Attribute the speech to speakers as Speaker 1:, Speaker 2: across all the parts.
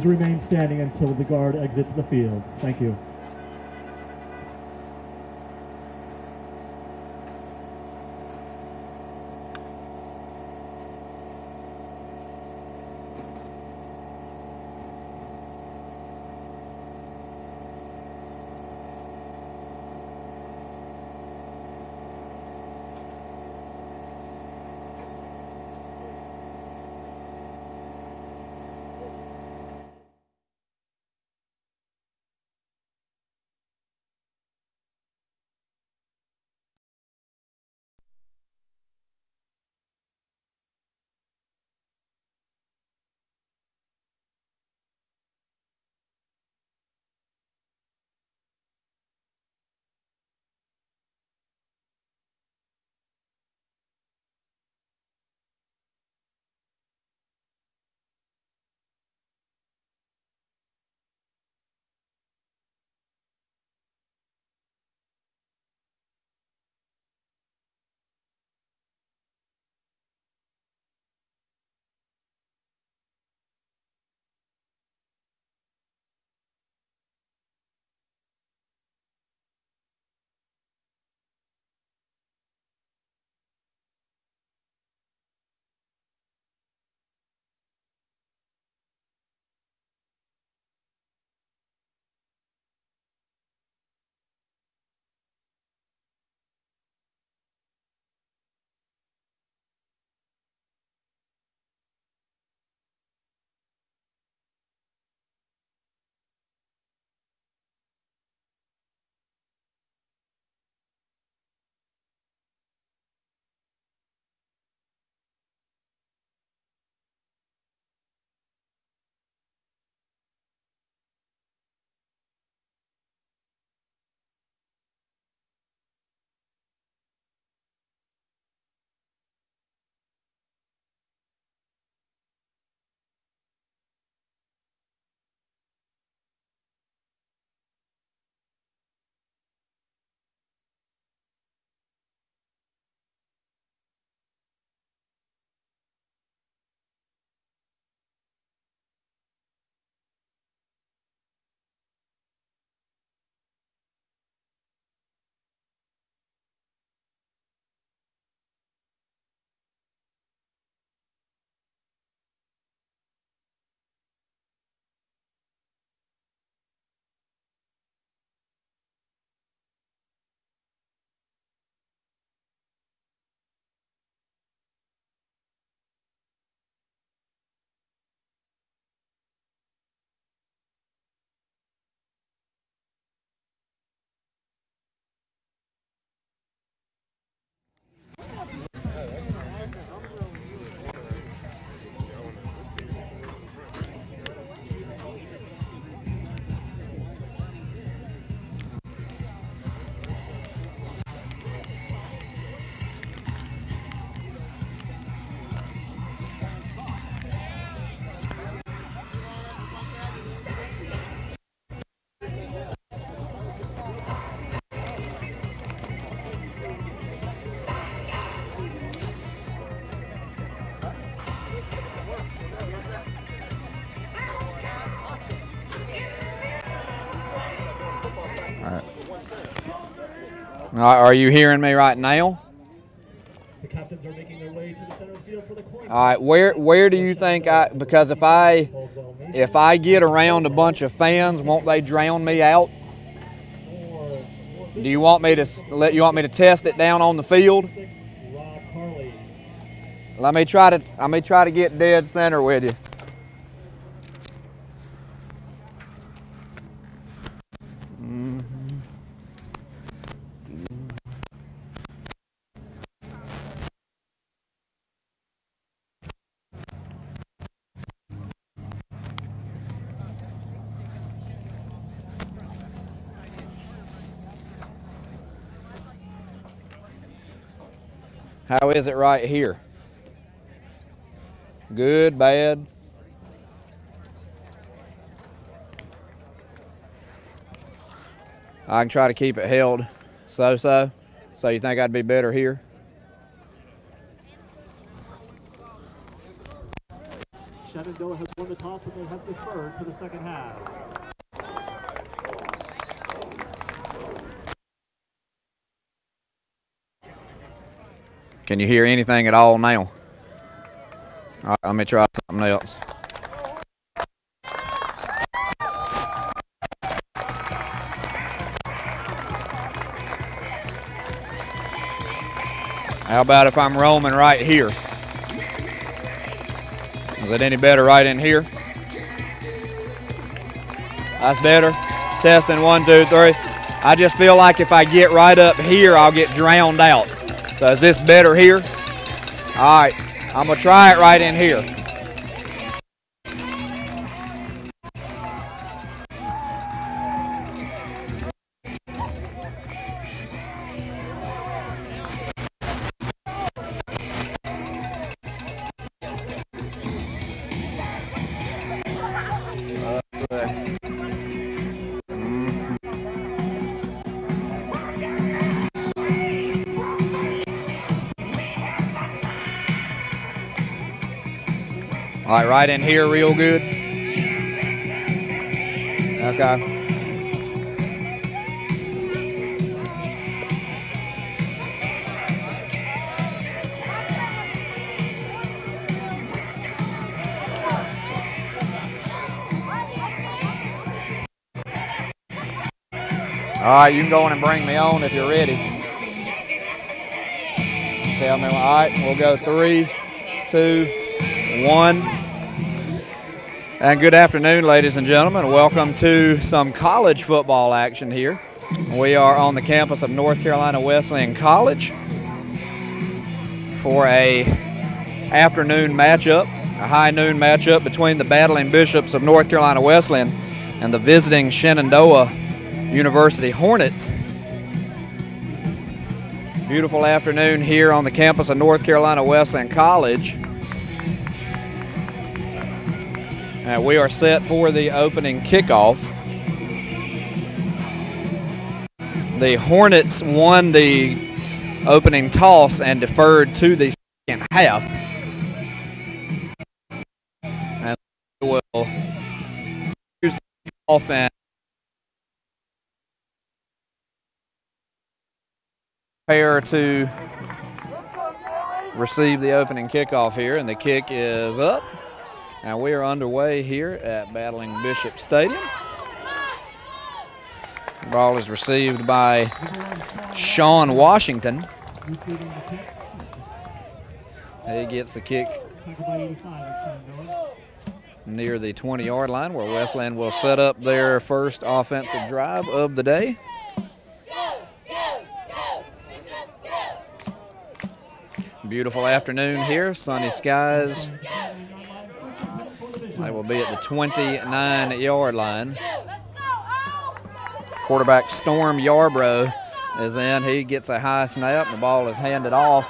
Speaker 1: Please remain standing until the guard exits the field. Thank you.
Speaker 2: Are you hearing me right now?
Speaker 1: The captains are making their way to the center field for the coin.
Speaker 2: All right, where where do you think I? Because if I if I get around a bunch of fans, won't they drown me out? Do you want me to let you want me to test it down on the field? Let me try to let me try to get dead center with you. How is it right here? Good, bad? I can try to keep it held so so. So you think I'd be better here?
Speaker 1: Shenandoah has won the toss, but they have deferred to the second half.
Speaker 2: Can you hear anything at all now? All right, let me try something else. How about if I'm roaming right here? Is it any better right in here? That's better. Testing one, two, three. I just feel like if I get right up here, I'll get drowned out. So is this better here? All right, I'm gonna try it right in here. Right, right in here, real good. Okay. All right, you can go in and bring me on if you're ready. Tell me. All right, we'll go three, two, one. And good afternoon, ladies and gentlemen. Welcome to some college football action here. We are on the campus of North Carolina Wesleyan College for a afternoon matchup, a high noon matchup between the battling bishops of North Carolina Wesleyan and the visiting Shenandoah University Hornets. Beautiful afternoon here on the campus of North Carolina Wesleyan College. Uh, we are set for the opening kickoff. The Hornets won the opening toss and deferred to the second half. And will use off and prepare to receive the opening kickoff here, and the kick is up. Now we are underway here at Battling Bishop Stadium. Ball is received by Sean Washington. He gets the kick
Speaker 1: Tackled by 85 of Shenandoah.
Speaker 2: near the 20 yard line where Wesleyan will set up their first offensive drive of the day. Beautiful afternoon here, sunny skies. They will be at the 29 yard line. Quarterback Storm Yarbrough is in. He gets a high snap, the ball is handed off.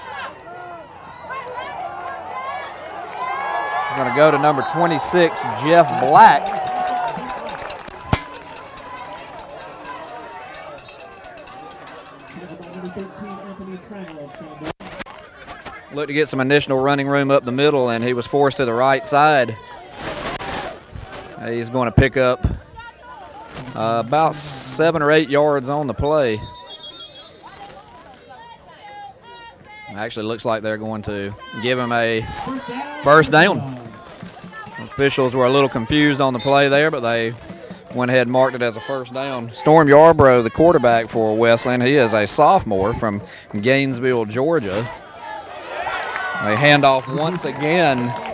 Speaker 2: We're Going to go to number 26, Jeff Black.
Speaker 1: Tackled by number 13, Anthony Trammell of Shenandoah.
Speaker 2: Looked to get some additional running room up the middle, and he was forced to the right side. He's going to pick up uh, about seven or eight yards on the play. Actually, looks like they're going to give him a
Speaker 1: First down.
Speaker 2: First down. Officials were a little confused on the play there, but they went ahead and marked it as a first down. Storm Yarbrough, the quarterback for Wesleyan, he is a sophomore from Gainesville, Georgia. They hand off once again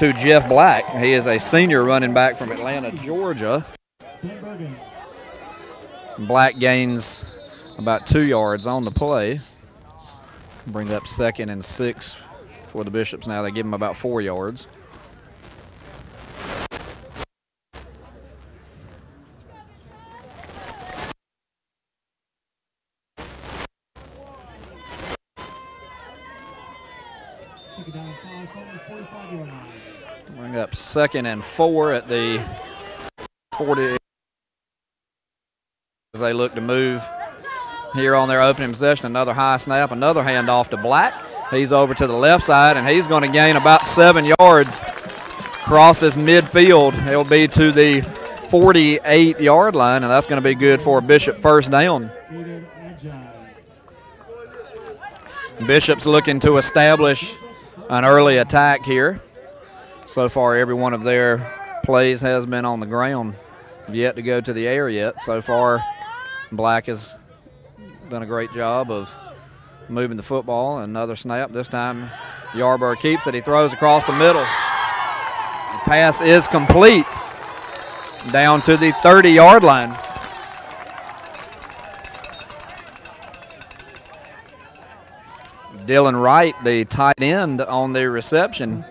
Speaker 2: to Jeff Black. He is a senior running back from Atlanta, Georgia. Black gains about two yards on the play. Bring up second and six for the Bishops now. They give him about four yards.
Speaker 1: Second down, five from the 45 yard line.
Speaker 2: Bring up second and four at the 40 as they look to move here on their opening possession. Another high snap, another handoff to Black. He's over to the left side, and he's going to gain about seven yards. crosses midfield. It'll be to the 48 yard line, and that's going to be good for Bishop first down. Bishop's looking to establish an early attack here. So far, every one of their plays has been on the ground, yet to go to the air yet. So far, Black has done a great job of moving the football. Another snap. This time, Yarborough keeps it. He throws across the middle. The pass is complete down to the 30 yard line. Dylan Wright, the tight end, on the reception.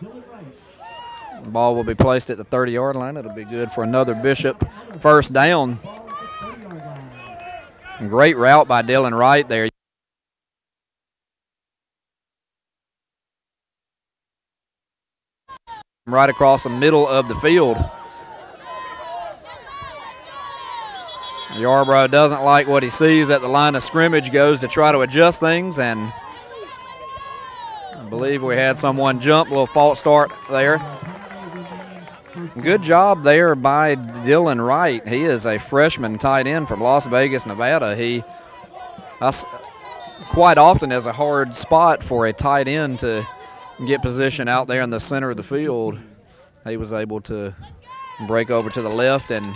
Speaker 2: The ball will be placed at the 30 yard line. It'll be good for another Bishop first down. Great route by Dylan Wright there. Right across the middle of the field. Yarborough doesn't like what he sees at the line of scrimmage, goes to try to adjust things, and I believe we had someone jump, a little false start there. Good job there by Dylan Wright. He is a freshman tight end from Las Vegas, Nevada. He quite often is a hard spot for a tight end to get position out there in the center of the field. He was able to break over to the left and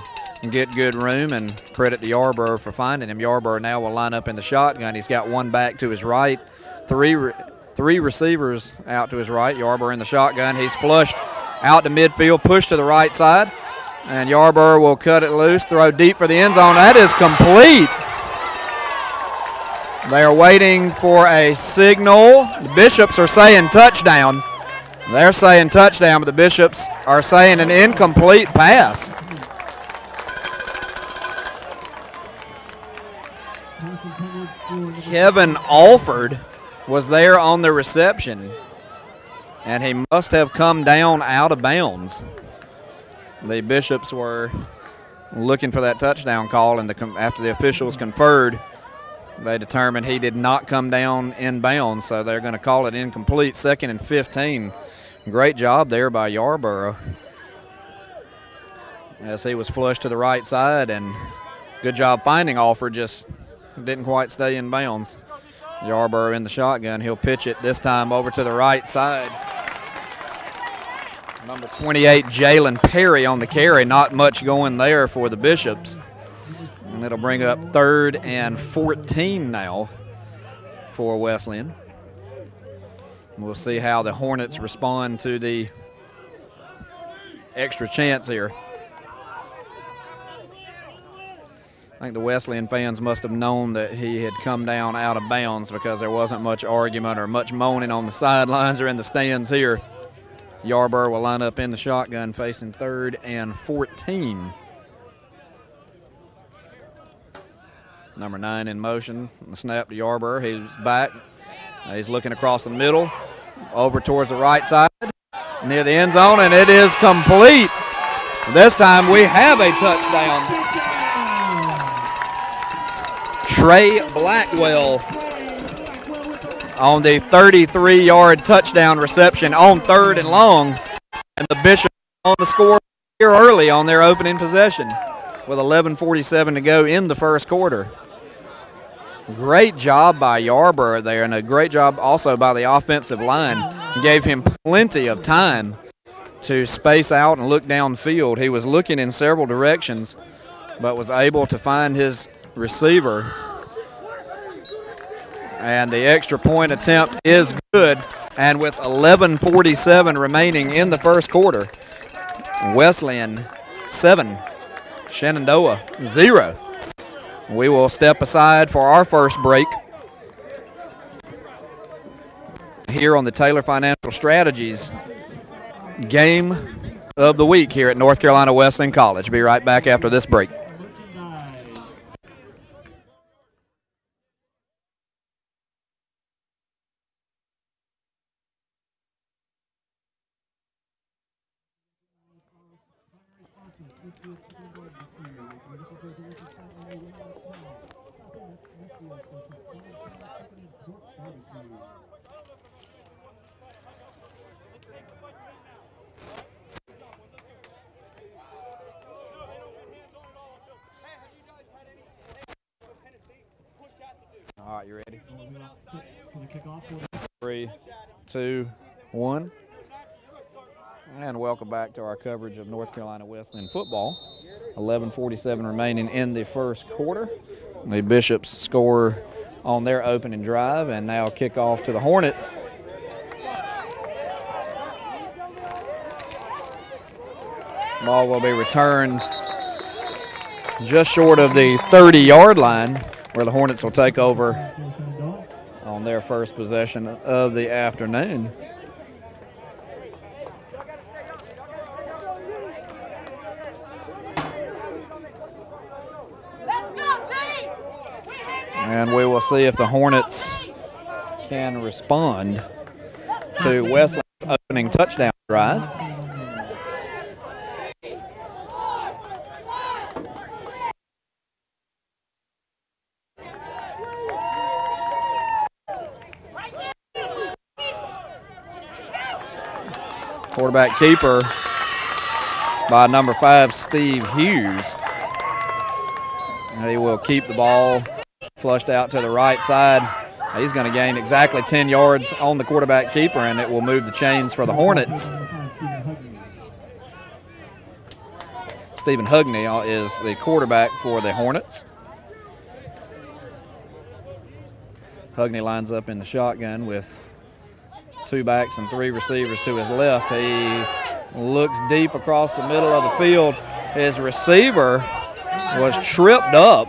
Speaker 2: get good room and credit to Yarborough for finding him. Yarborough now will line up in the shotgun. He's got one back to his right, three re- three receivers out to his right. Yarborough in the shotgun. He's flushed out to midfield, pushed to the right side, and Yarborough will cut it loose, throw deep for the end zone. That is complete. They are waiting for a signal. The Bishops are saying touchdown. They're saying touchdown, but the Bishops are saying an incomplete. Pass Kevin Alford was there on the reception, and he must have come down out of bounds. The Bishops were looking for that touchdown call, and the, after the officials conferred, they determined he did not come down in bounds, so they're going to call it incomplete. Second and 15. Great job there by Yarborough as he was flushed to the right side, and good job finding Alford, just didn't quite stay in bounds. Yarborough in the shotgun. He'll pitch it this time over to the right side. Number 28, Jalen Perry on the carry. Not much going there for the Bishops. And it'll bring up third and 14 now for Wesleyan. We'll see how the Hornets respond to the extra chance here. I think the Wesleyan fans must have known that he had come down out of bounds because there wasn't much argument or much moaning on the sidelines or in the stands here. Yarborough will line up in the shotgun facing third and 14. Number nine in motion. The snap to Yarborough. He's back. He's looking across the middle, over towards the right side, near the end zone, and it is complete. This time we have a touchdown. Trey Blackwell on the 33 yard touchdown reception on third and long. And the Bishop on the score here early on their opening possession with 11.47 to go in the first quarter. Great job by Yarborough there, and a great job also by the offensive line. Gave him plenty of time to space out and look downfield. He was looking in several directions, but was able to find his receiver. And the extra point attempt is good. And with 11:47 remaining in the first quarter, Wesleyan seven, Shenandoah zero. We will step aside for our first break here on the Taylor Financial Strategies game of the week here at North Carolina Wesleyan College. Be right back after this break. Coverage of North Carolina Wesleyan football. 11:47 remaining in the first quarter. The Bishops score on their opening drive and now kick off to the Hornets. Ball will be returned just short of the 30 yard line where the Hornets will take over on their first possession of the afternoon.
Speaker 3: Let's go, team!
Speaker 2: And we will see if the Hornets can respond to Wesleyan's opening touchdown drive. Quarterback keeper by number five, Steve Hugney. He will keep the ball flushed out to the right side. He's going to gain exactly 10 yards on the quarterback keeper, and it will move the chains for the Hornets.
Speaker 1: Stephen
Speaker 2: Hugney is the quarterback for the Hornets. Hugney lines up in the shotgun with two backs and three receivers to his left. He looks deep across the middle of the field. His receiver was tripped up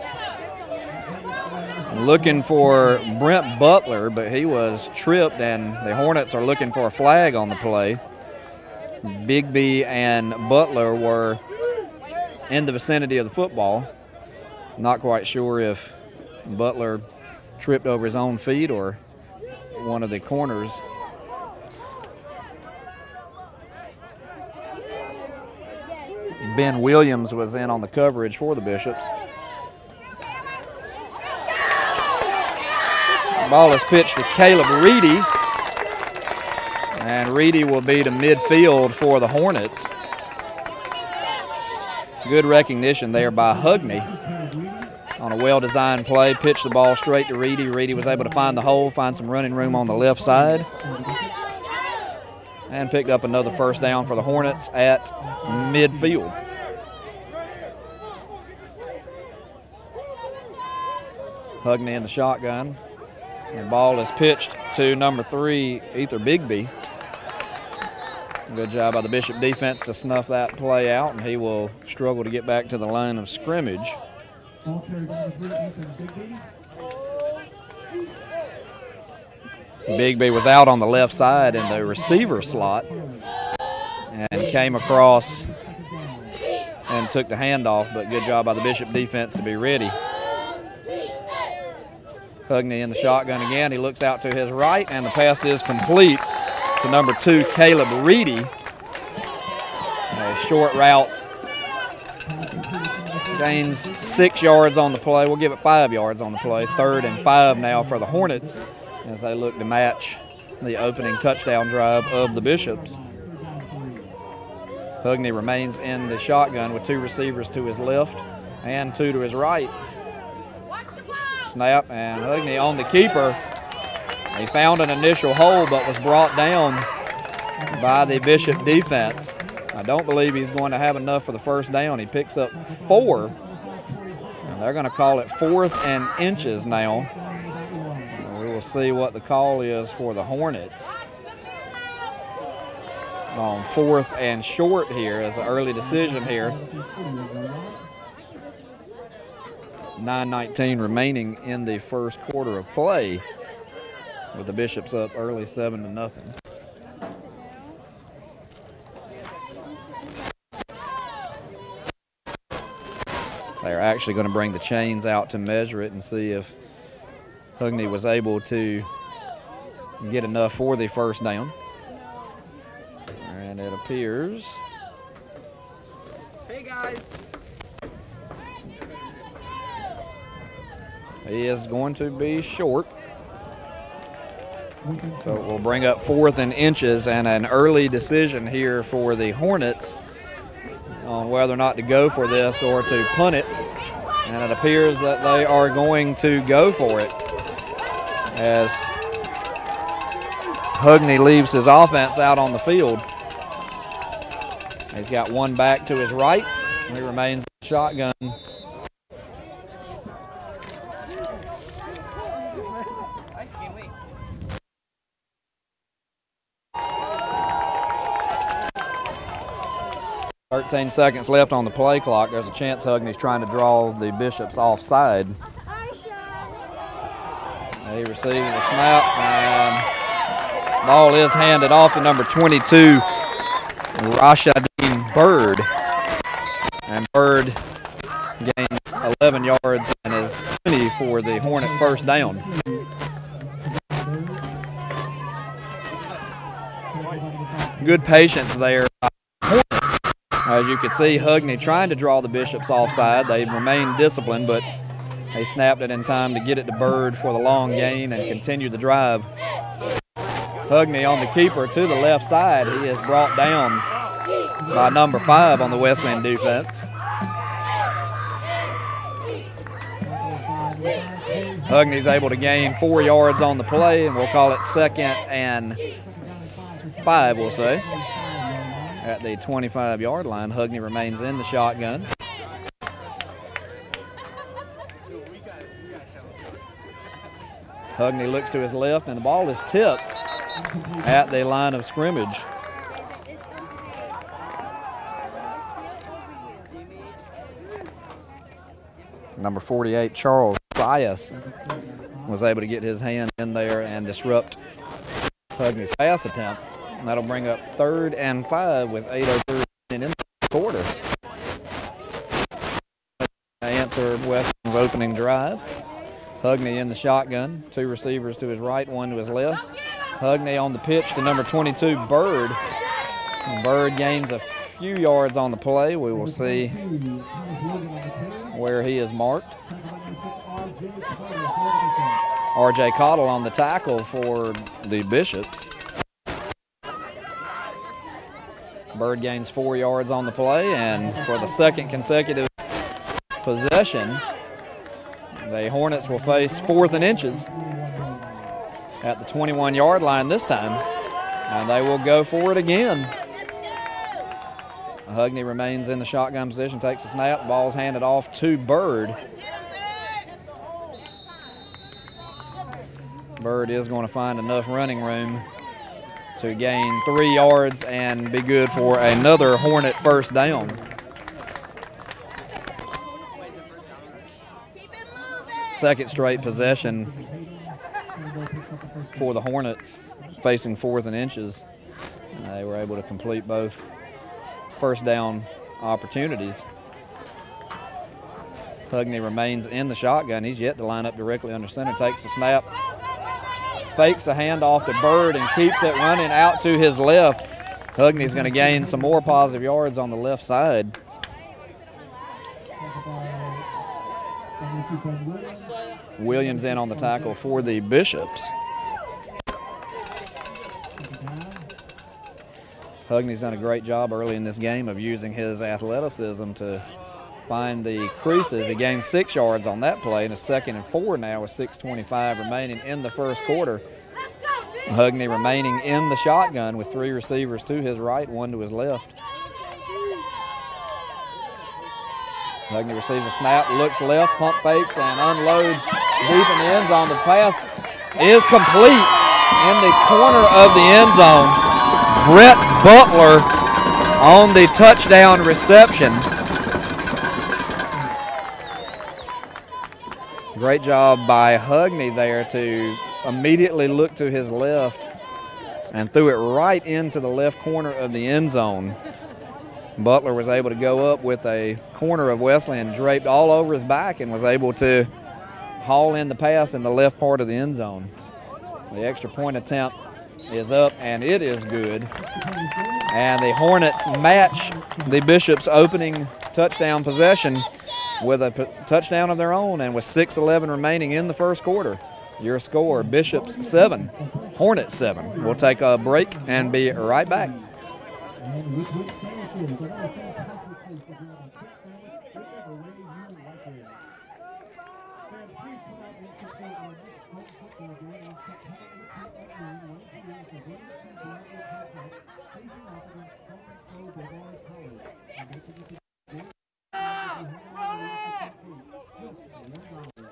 Speaker 2: looking for Brent Butler, but he was tripped, and the Hornets are looking for a flag on the play. Bigby and Butler were in the vicinity of the football. Not quite sure if Butler tripped over his own feet or one of the corners. Ben Williams was in on the coverage for the Bishops. Ball is pitched to Caleb Reedy. And Reedy will be to midfield for the Hornets. Good recognition there by Hugney on a well designed play. Pitched the ball straight to Reedy. Reedy was able to find the hole, find some running room on the left side, and picked up another first down for the Hornets at midfield. Hugney in the shotgun. And ball is pitched to number three, Ether Bigby. Good job by the Bishop defense to snuff that play out, and he will struggle to get back to the line of scrimmage.
Speaker 1: Bigby
Speaker 2: was out on the left side in the receiver slot and came across and took the handoff, but good job by the Bishop defense to be ready. Hugney in the shotgun again. He looks out to his right, and the pass is complete to number two, Caleb Reedy. A short route gains six yards on the play. We'll give it five yards on the play. Third and five now for the Hornets as they look to match the opening touchdown drive of the Bishops. Hugney remains in the shotgun with two receivers to his left and two to his right. Snap and Hugney on the keeper. He found an initial hole but was brought down by the Bishop defense. I don't believe he's going to have enough for the first down. He picks up four. And they're going to call it fourth and inches now. We will see what the call is for the Hornets. On fourth and short here as an early decision here. 9.19 remaining in the first quarter of play with the Bishops up early 7 to nothing. They're actually going to bring the chains out to measure it and see if Hugney was able to get enough for the first down. And it appears
Speaker 4: Hey guys.
Speaker 2: Is going to be short. So it will bring up fourth and inches and an early decision here for the Hornets on whether or not to go for this or to punt it. And it appears that they are going to go for it. as Hugney leaves his offense out on the field. He's got one back to his right. He remains shotgun. Thirteen seconds left on the play clock. There's a chance Hugney's trying to draw the Bishops offside. He receives the snap and ball is handed off to number 22, Rashadeen Bird. And Bird gains 11 yards and is 20 for the Hornet first down. Good patience there. As you can see, Hugney trying to draw the Bishops offside. They remained disciplined, but they snapped it in time to get it to Bird for the long gain and continue the drive. Hugney on the keeper to the left side. He is brought down by number five on the Wesleyan defense. Hugney's able to gain four yards on the play, and we'll call it second and five, we'll say. At the 25 yard line, Hugney remains in the shotgun. Hugney looks to his left, and the ball is tipped at the line of scrimmage. Number 48, Charles Sias, was able to get his hand in there and disrupt Hugney's pass attempt. And that'll bring up third and five with 8.03 in the quarter. Answer Wesleyan's opening drive. Hugney in the shotgun, two receivers to his right, one to his left. Hugney on the pitch to number 22, Bird. Bird gains a few yards on the play. We will see where he is marked. RJ Cottle on the tackle for the Bishops. Bird gains four yards on the play, and for the second consecutive possession, the Hornets will face fourth and inches at the 21 yard line this time. And they will go for it again. Hugney remains in the shotgun position, takes a snap, ball's handed off to Bird. Bird is going to find enough running room to gain three yards and be good for another Hornet first down. Second straight possession for the Hornets facing fourth and inches. They were able to complete both first down opportunities. Hugney remains in the shotgun. He's yet to line up directly under center. Takes the snap, fakes the handoff to Bird, and keeps it running out to his left. Hugney's going to gain some more positive yards on the left side. Williams in on the tackle for the Bishops. Hugney's done a great job early in this game of using his athleticism to find the creases. He gained six yards on that play and a second and four now with 6.25 remaining in the first quarter. Hugney remaining in the shotgun with three receivers to his right, one to his left. Hugney receives a snap, looks left, pump fakes, and unloads deep in the end zone. The pass is complete in the corner of the end zone. Brett Butler on the touchdown reception. Great job by Hugney there to immediately look to his left and threw it right into the left corner of the end zone. Butler was able to go up with a corner of Wesleyan draped all over his back and was able to haul in the pass in the left part of the end zone. The extra point attempt is up and it is good. And the Hornets match the Bishops' opening touchdown possession with a touchdown of their own and with 6.11 remaining in the first quarter. Your score, Bishops 7, Hornets 7. We'll take a break and be right back.
Speaker 1: Fans, please come out and support our next home football game on September 18th at noon, 1 p.m. at the William C. Bradley Complex, facing off against Conference Pro Brevard College. And don't forget to donate if you have any money to support. Just one dollar.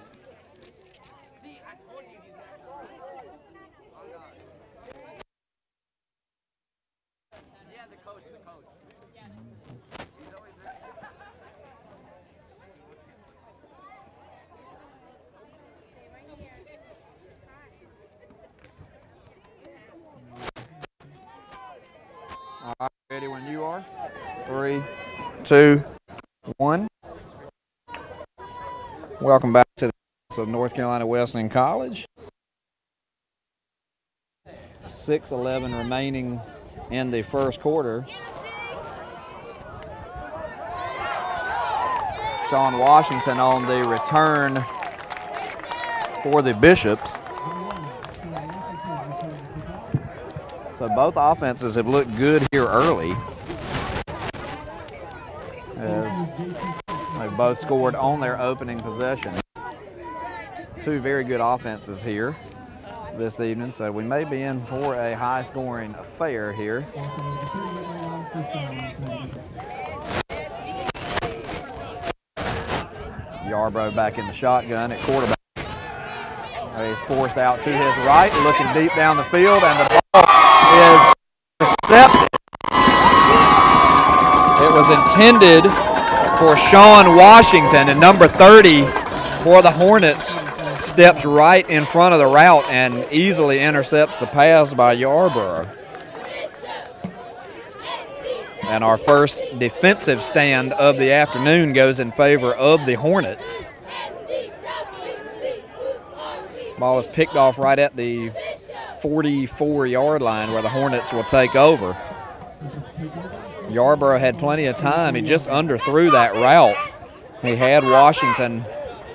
Speaker 2: All right, ready when you are. Three, two, one. Welcome back to the North Carolina Wesleyan College. 6-11 remaining in the first quarter. Sean Washington on the return for the Bishops. So both offenses have looked good here early. As they both scored on their opening possession. Two very good offenses here this evening, so we may be in for a high scoring affair here. Yarbrough back in the shotgun at quarterback. He's forced out to his right, looking deep down the field, and the intercepted. It was intended for Sean Washington, and number 30 for the Hornets steps right in front of the route and easily intercepts the pass by Yarborough. And our first defensive stand of the afternoon goes in favor of the Hornets. Ball is picked off right at the 44 yard line where the Hornets will take over. Yarborough had plenty of time. He just underthrew that route. He had Washington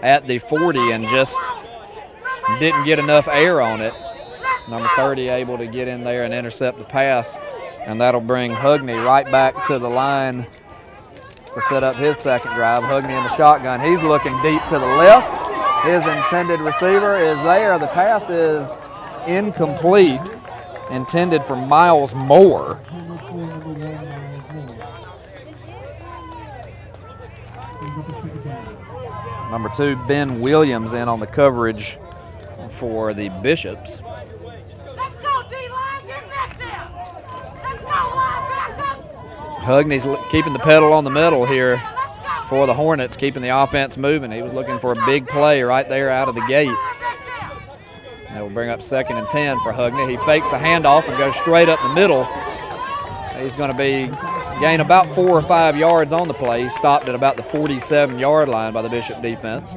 Speaker 2: at the 40 and just didn't get enough air on it. Number 30 able to get in there and intercept the pass, and that'll bring Hugney right back to the line to set up his second drive. Hugney in the shotgun. He's looking deep to the left. His intended receiver is there. The pass is incomplete, intended for Miles Moore. Number two, Ben Williams in on the coverage for the Bishops.
Speaker 3: Let's go, D-line. Get back there. Let's go, linebackers.
Speaker 2: Hugney's keeping the pedal on the metal here for the Hornets, keeping the offense moving. He was looking for a big play right there out of the gate. That will bring up second and 10 for Hugney. He fakes the handoff and goes straight up the middle. He's going to be gain about four or five yards on the play. He stopped at about the 47 yard line by the Bishop defense.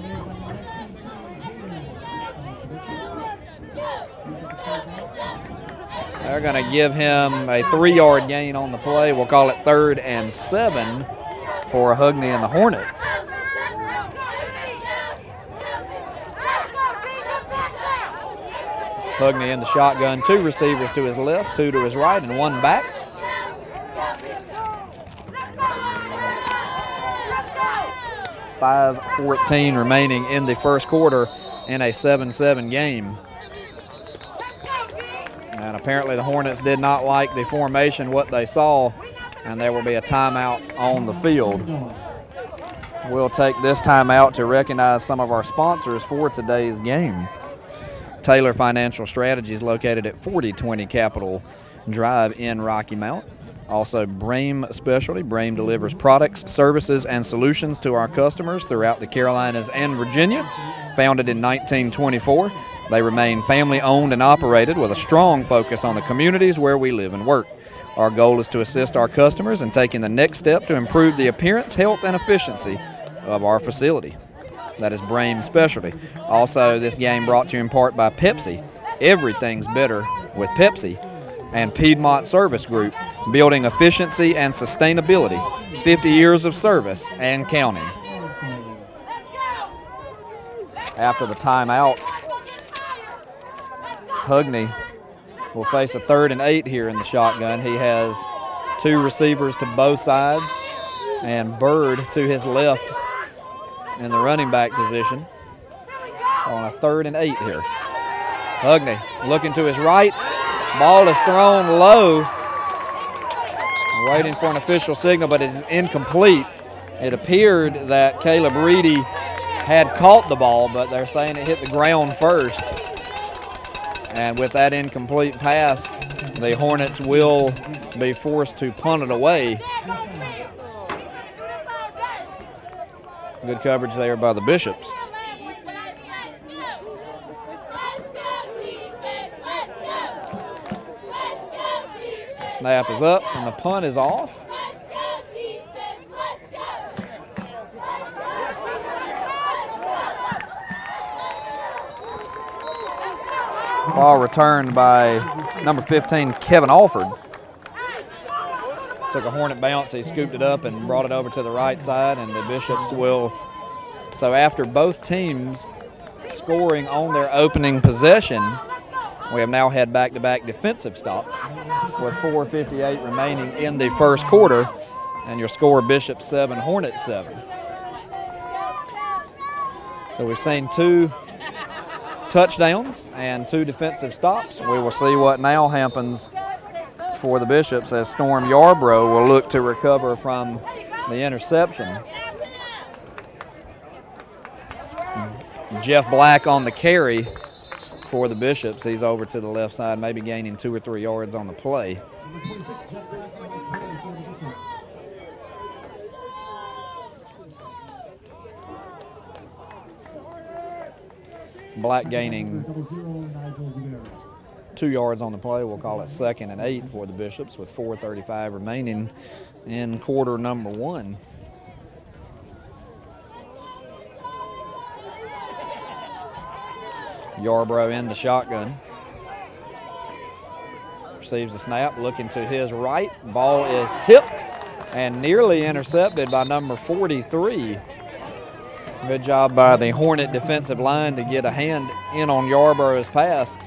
Speaker 2: They're going to give him a three yard gain on the play. We'll call it third and seven for Hugney and the Hornets.
Speaker 3: Let's go, D. Get back there.
Speaker 2: Hugney in the shotgun, two receivers to his left, two to his right, and one back. 5-14 remaining in the first quarter in a 7-7 game. And apparently the Hornets did not like the formation, what they saw, and there will be a timeout on the field. We'll take this timeout to recognize some of our sponsors for today's game. Taylor Financial Strategies located at 4020 Capitol Drive in Rocky Mount. Also, Brame Specialty. Brame delivers products, services, and solutions to our customers throughout the Carolinas and Virginia. Founded in 1924, they remain family owned and operated with a strong focus on the communities where we live and work. Our goal is to assist our customers in taking the next step to improve the appearance, health, and efficiency of our facility. That is Brame Specialty. Also, this game brought to you in part by Pepsi. Everything's better with Pepsi. And Piedmont Service Group, building efficiency and sustainability. 50 years of service and counting. After the timeout, Hugney will face a third and eight here in the shotgun. He has two receivers to both sides and Bird to his left in the running back position. on a third and eight here. Hugney looking to his right. Ball is thrown low. Waiting for an official signal, but it's incomplete. It appeared that Caleb Reedy had caught the ball, but they're saying it hit the ground first. And with that incomplete pass, the Hornets will be forced to punt it away. Good coverage there by the Bishops. Snap is up and the punt is off. Ball returned by number 15, Kevin Alford. Took a hornet bounce, he scooped it up and brought it over to the right side, and the Bishops will. So after both teams scoring on their opening possession, we have now had back-to-back defensive stops with 4:58 remaining in the first quarter, and your score: Bishop seven, Hornet seven. So we've seen two touchdowns and two defensive stops. We will see what now happens for the Bishops as Storm Yarbrough will look to recover from the interception. Jeff Black on the carry for the Bishops. He's over to the left side, maybe gaining two or three yards on the play.
Speaker 1: Number 26, Jeff Black on the carry for the Bishop.
Speaker 2: Black gaining two yards on the play. We'll call it second and eight for the Bishops with 4.35 remaining in quarter number one. Yarborough in the shotgun. Receives the snap, looking to his right. Ball is tipped and nearly intercepted by number 43. Good job by the Hornet defensive line to get a hand in on Yarborough's pass.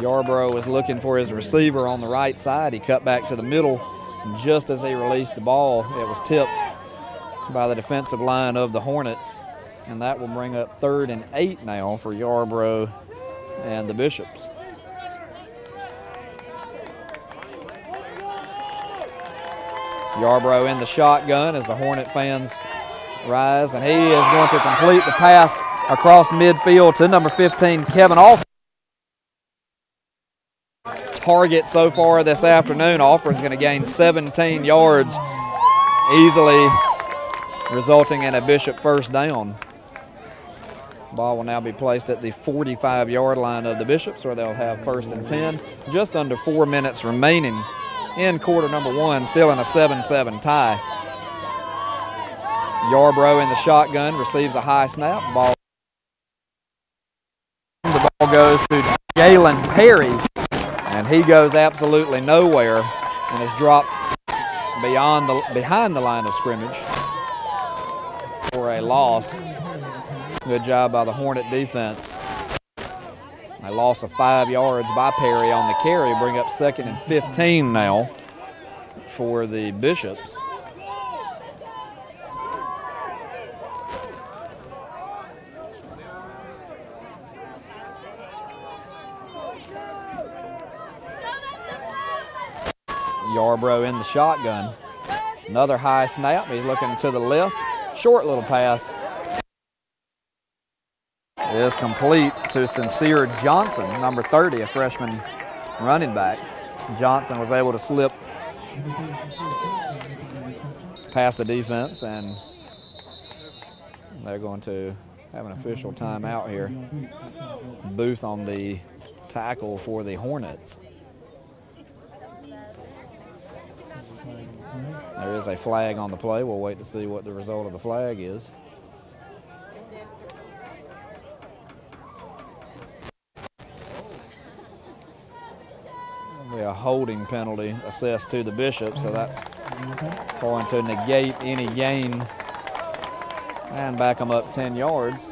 Speaker 2: Yarborough was looking for his receiver on the right side. He cut back to the middle. Just as he released the ball, it was tipped by the defensive line of the Hornets. And that will bring up third and eight now for Yarborough and the Bishops. Yarborough in the shotgun as the Hornet fans rise, and he is going to complete the pass across midfield to number 15, Kevin Alford. Target so far this afternoon, is going to gain 17 yards easily, resulting in a Bishop first down. Ball will now be placed at the 45 yard line of the Bishops, where they'll have first and 10. Just under four minutes remaining in quarter number one, still in a 7 7 tie. Yarbrough in the shotgun receives a high snap. Ball. The ball goes to Galen Perry, and he goes absolutely nowhere and is dropped beyond the behind the line of scrimmage for a loss. Good job by the Hornet defense. A loss of five yards by Perry on the carry, bring up second and 15 now for the Bishops. Yarborough in the shotgun. Another high snap. He's looking to the left. Short little pass is complete to Sincere Johnson, number 30, a freshman running back. Johnson was able to slip past the defense, and they're going to have an official timeout here. Booth on the tackle for the Hornets. Is a flag on the play. We'll wait to see what the result of the flag is. A holding penalty assessed to the bishop, so that's going to negate any gain and back them up 10 yards.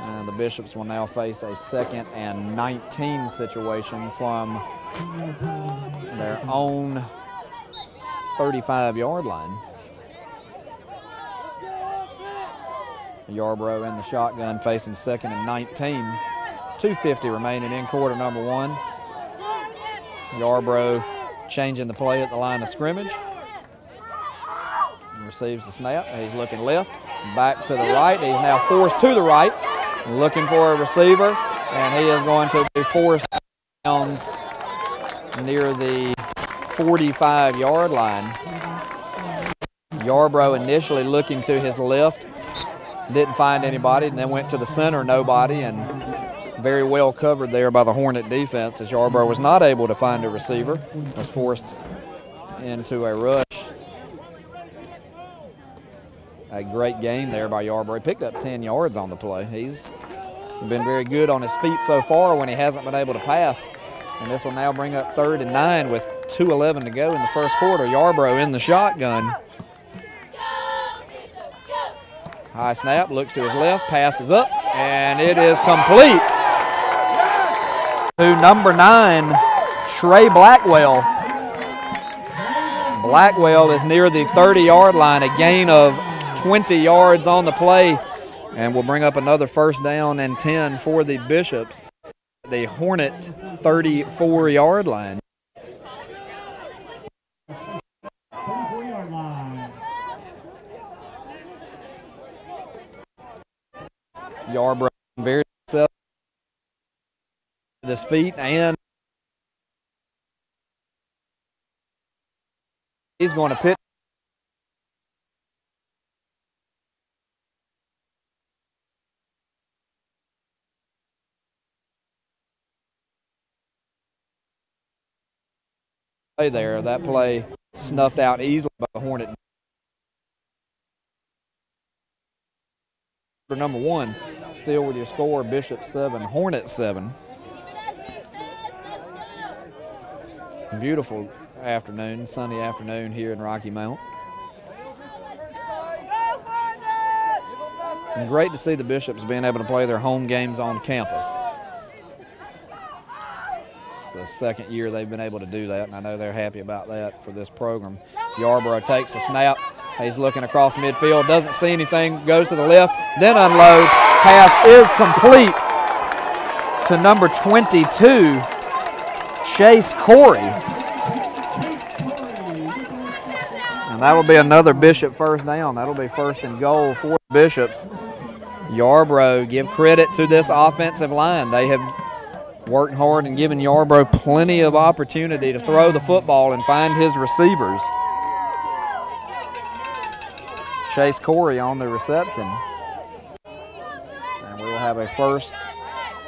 Speaker 2: And the Bishops will now face a second and 19 situation from their own 35 yard line. Yarbrough in the shotgun facing second and 19. 250 remaining in quarter number one. Yarbrough changing the play at the line of scrimmage. And receives the snap. He's looking left, back to the right. He's now forced to the right, looking for a receiver, and he is going to be forced downs near the 45 yard line. Yarbrough initially looking to his left, didn't find anybody, and then went to the center, nobody, and very well covered there by the Hornet defense as Yarbrough was not able to find a receiver, was forced into a rush. A great game there by Yarbrough. He picked up 10 yards on the play. He's been very good on his feet so far when he hasn't been able to pass. And this will now bring up third and nine with 2.11 to go in the first quarter. Yarborough in the shotgun. High snap, looks to his left, passes up, and it is complete to number nine, Trey Blackwell. Blackwell is near the 30 yard line, a gain of 20 yards on the play, and will bring up another first down and 10 for the Bishops. The Hornet 34 yard line.
Speaker 1: 34 yard line.
Speaker 2: Very successful with his feet and he's going to pitch. Play there. That play snuffed out easily by the Hornet. Number one, still with your score, Bishop seven, Hornet seven. Beautiful afternoon, sunny afternoon here in Rocky Mount. And great to see the Bishops being able to play their home games on campus. The second year they've been able to do that, and I know they're happy about that for this program. Yarborough takes a snap. He's looking across midfield, doesn't see anything, goes to the left, then unloads. Pass is complete to number 22, Chase Corey. And that'll be another Bishop first down. That'll be first and goal for Bishops. Yarbrough, give credit to this offensive line. They have worked hard and giving Yarbrough plenty of opportunity to throw the football and find his receivers. Chase Corey on the reception. And we will have a first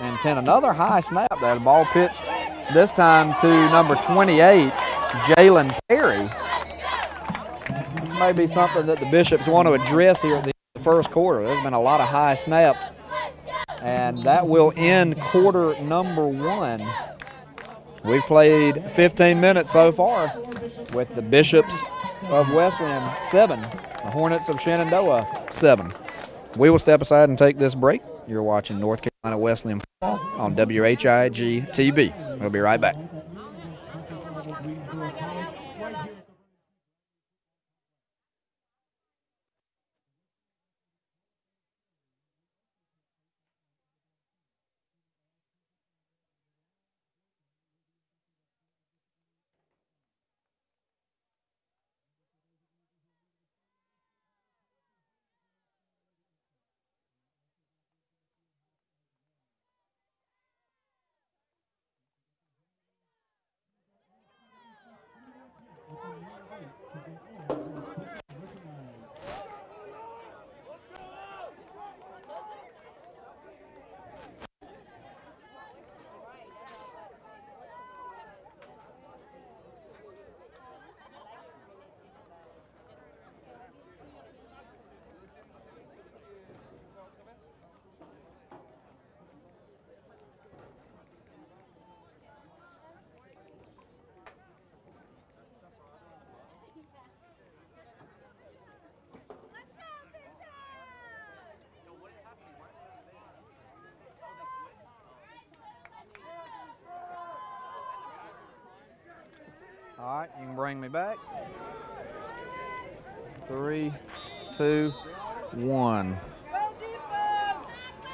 Speaker 2: and 10. Another high snap there. The ball pitched this time to number 28, Jalen Perry. This may be something that the Bishops want to address here at the first quarter. There's been a lot of high snaps. And that will end quarter number one. We've played 15 minutes so far with the Bishops of Wesleyan, seven, the Hornets of Shenandoah seven. We will step aside and take this break. You're watching North Carolina Wesleyan football on WHIG TV. We'll be right back. All right, you can bring me back. Three, two, one.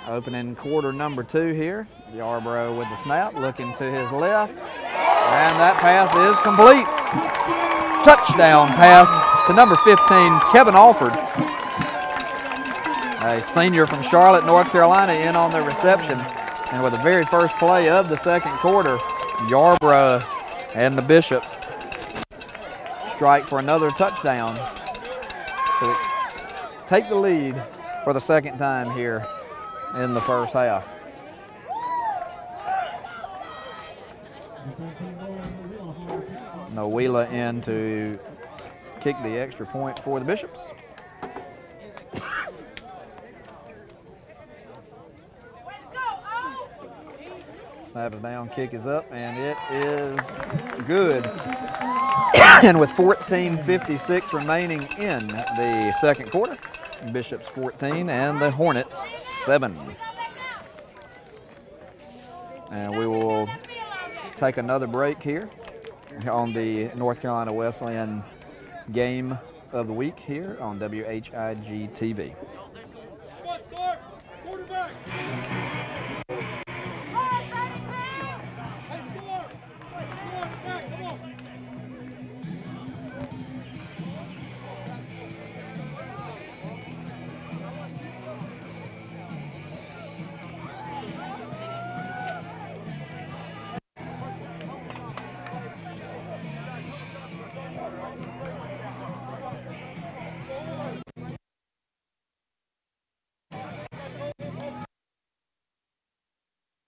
Speaker 2: Opening quarter number two here. Yarborough with the snap, looking to his left. And that pass is complete. Touchdown pass to number 15, Kevin Alford. A senior from Charlotte, North Carolina, in on the reception. And with the very first play of the second quarter, Yarborough and the Bishops strike for another touchdown to take the lead for the second time here in the first half. Noela in to kick the extra point for the Bishops. Is down, kick is up, and it is good. and with 14.56 remaining in the second quarter, Bishops 14 and the Hornets 7. And we will take another break here on the North Carolina Wesleyan game of the week here on WHIG TV.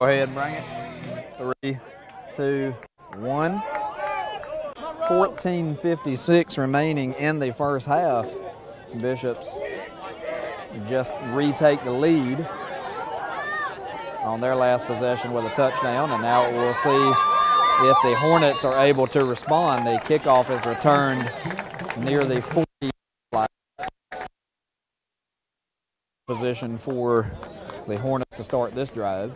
Speaker 2: Go ahead and bring it. Three, two, one. 14.56 remaining in the first half. Bishops just retake the lead on their last possession with a touchdown, and now we'll see if the Hornets are able to respond. The kickoff is returned near the 40 line. position for the Hornets to start this drive.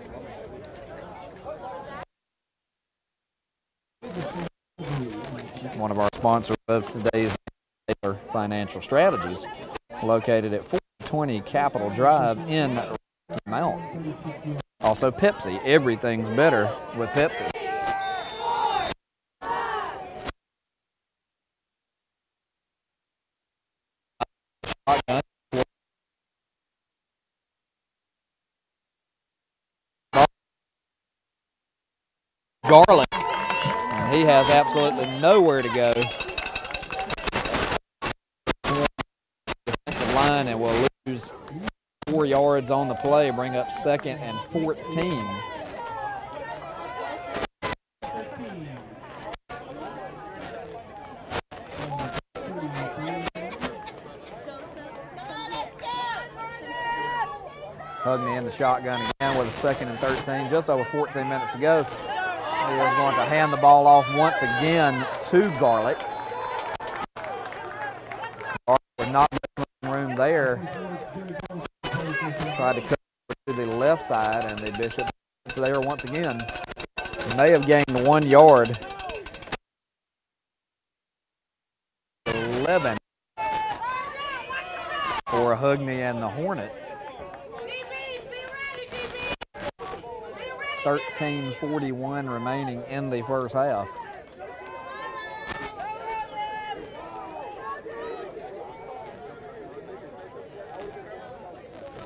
Speaker 2: One of today's Financial Strategies, located at 420 Capitol Drive in Rocky Mount. Also Pepsi, everything's better with Pepsi. Garland has absolutely nowhere to go. Defensive line and will lose four yards on the play, bring up second and 14. Hugney in the shotgun again with a second and 13, just over 14 minutes to go. He is going to hand the ball off once again to Garlick. Garlick with not much room there. Tried to cut to the left side, and the Bishop is there once again. May have gained one yard. 11 for Hugney and the Hornets. 13:41 remaining in the first half.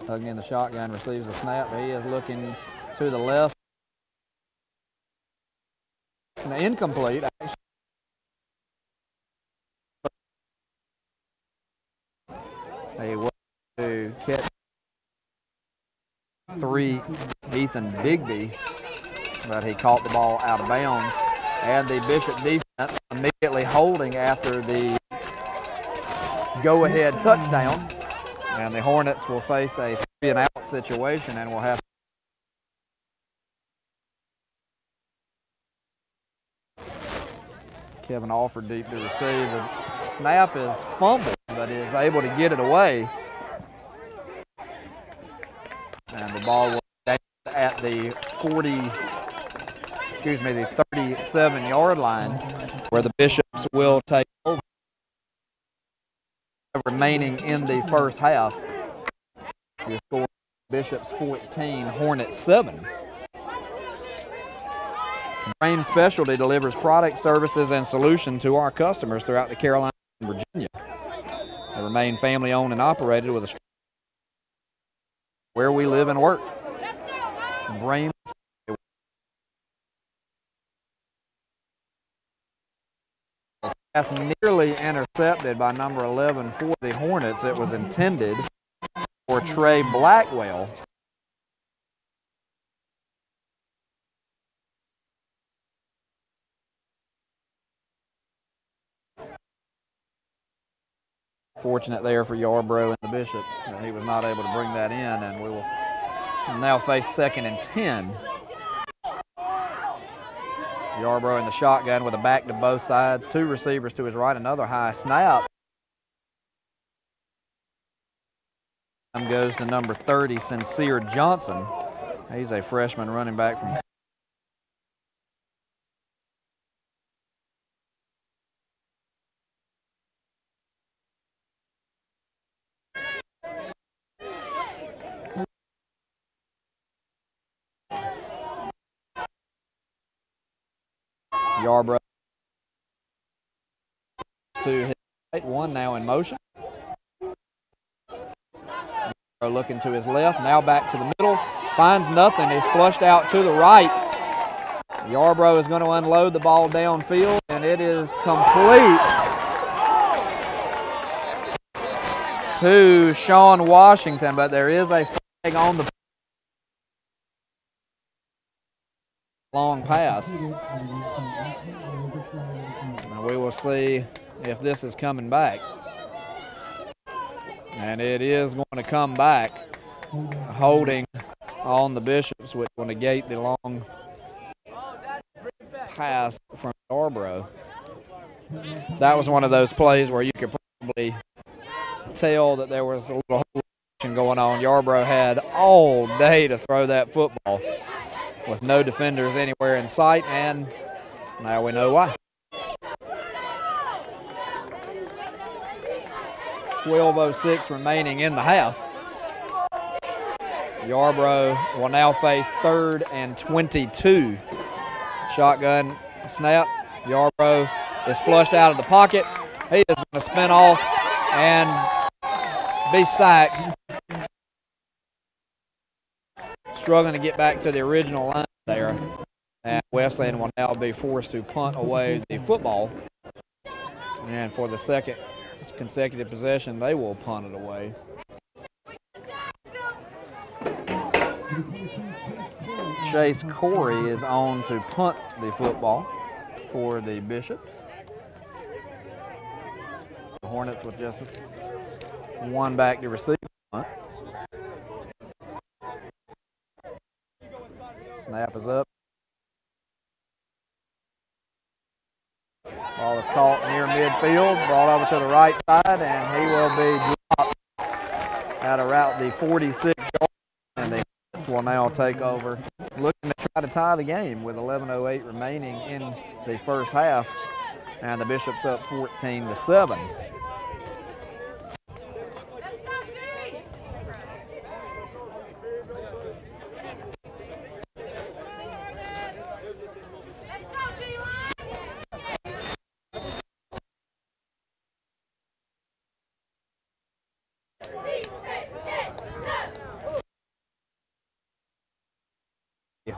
Speaker 2: Hugney in the shotgun receives the snap. He is looking to the left. And incomplete. was to catch three Ethan Bigby, but he caught the ball out of bounds. And the Bishop defense immediately holding after the go-ahead touchdown. And the Hornets will face a three and out situation and will have Kevin Alford deep to receive. The snap is fumbled, but is able to get it away. And the ball at the 40, excuse me, the 37 yard line where the Bishops will take over. Remaining in the first half. Your score Bishops 14, Hornets 7. Brame Specialty delivers product, services, and solution to our customers throughout the Carolinas and Virginia. They remain family owned and operated with a strong where we live and work. Brain pass nearly intercepted by number 11 for the Hornets. It was intended for Trey Blackwell. Fortunate there for Yarbrough and the Bishops he was not able to bring that in, and we will now face second and 10. Yarbrough in the shotgun with a back to both sides, two receivers to his right, another high snap. Goes to number 30, Sincere Johnson. He's a freshman running back from Yarbrough to his right, one now in motion. Yarbrough looking to his left, now back to the middle, finds nothing, is flushed out to the right. Yarbrough is going to unload the ball downfield, and it is complete to Sean Washington, but there is a flag on the long pass. We will see if this is coming back. And it is going to come back, holding on the Bishops, which will negate the long pass from Yarbrough. That was one of those plays where you could probably tell that there was a little going on. Yarbrough had all day to throw that football with no defenders anywhere in sight, and now we know why. 12.06 remaining in the half. Yarbrough will now face third and 22. Shotgun snap. Yarbrough is flushed out of the pocket. He is going to spin off and be sacked struggling to get back to the original line there. And Wesleyan will now be forced to punt away the football. And for the second consecutive possession, they will punt it away. Chase Corey is on to punt the football for the Bishops. The Hornets with just one back to receive. Punt. Snap is up. Ball is caught near midfield, brought over to the right side, and he will be dropped out of route the 46 yard, and the Hits will now take over. Looking to try to tie the game with 11.08 remaining in the first half, and the Bishops up 14 to 7.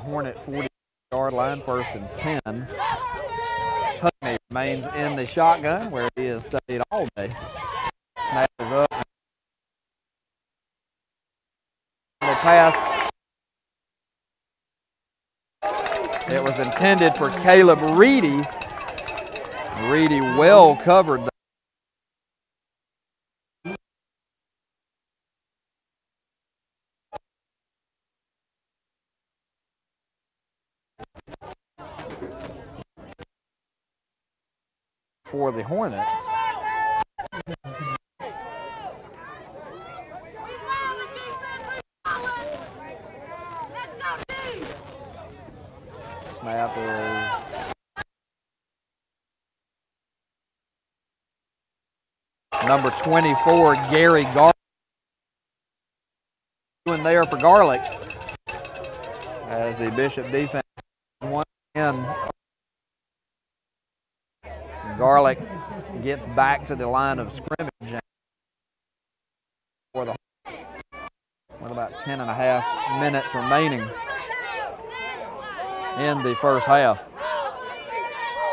Speaker 2: Hornet 40 yard line, first and 10. Hugney remains in the shotgun where he has stayed all day. Snap is up. The pass. It was intended for Caleb Reedy. Reedy well covered for the Hornets. Snap is number 24, Gary Gar. doing there for Garlic as the Bishop defense one in. Garlic gets back to the line of scrimmage for the Hawks with about 10 and a half minutes remaining in the first half.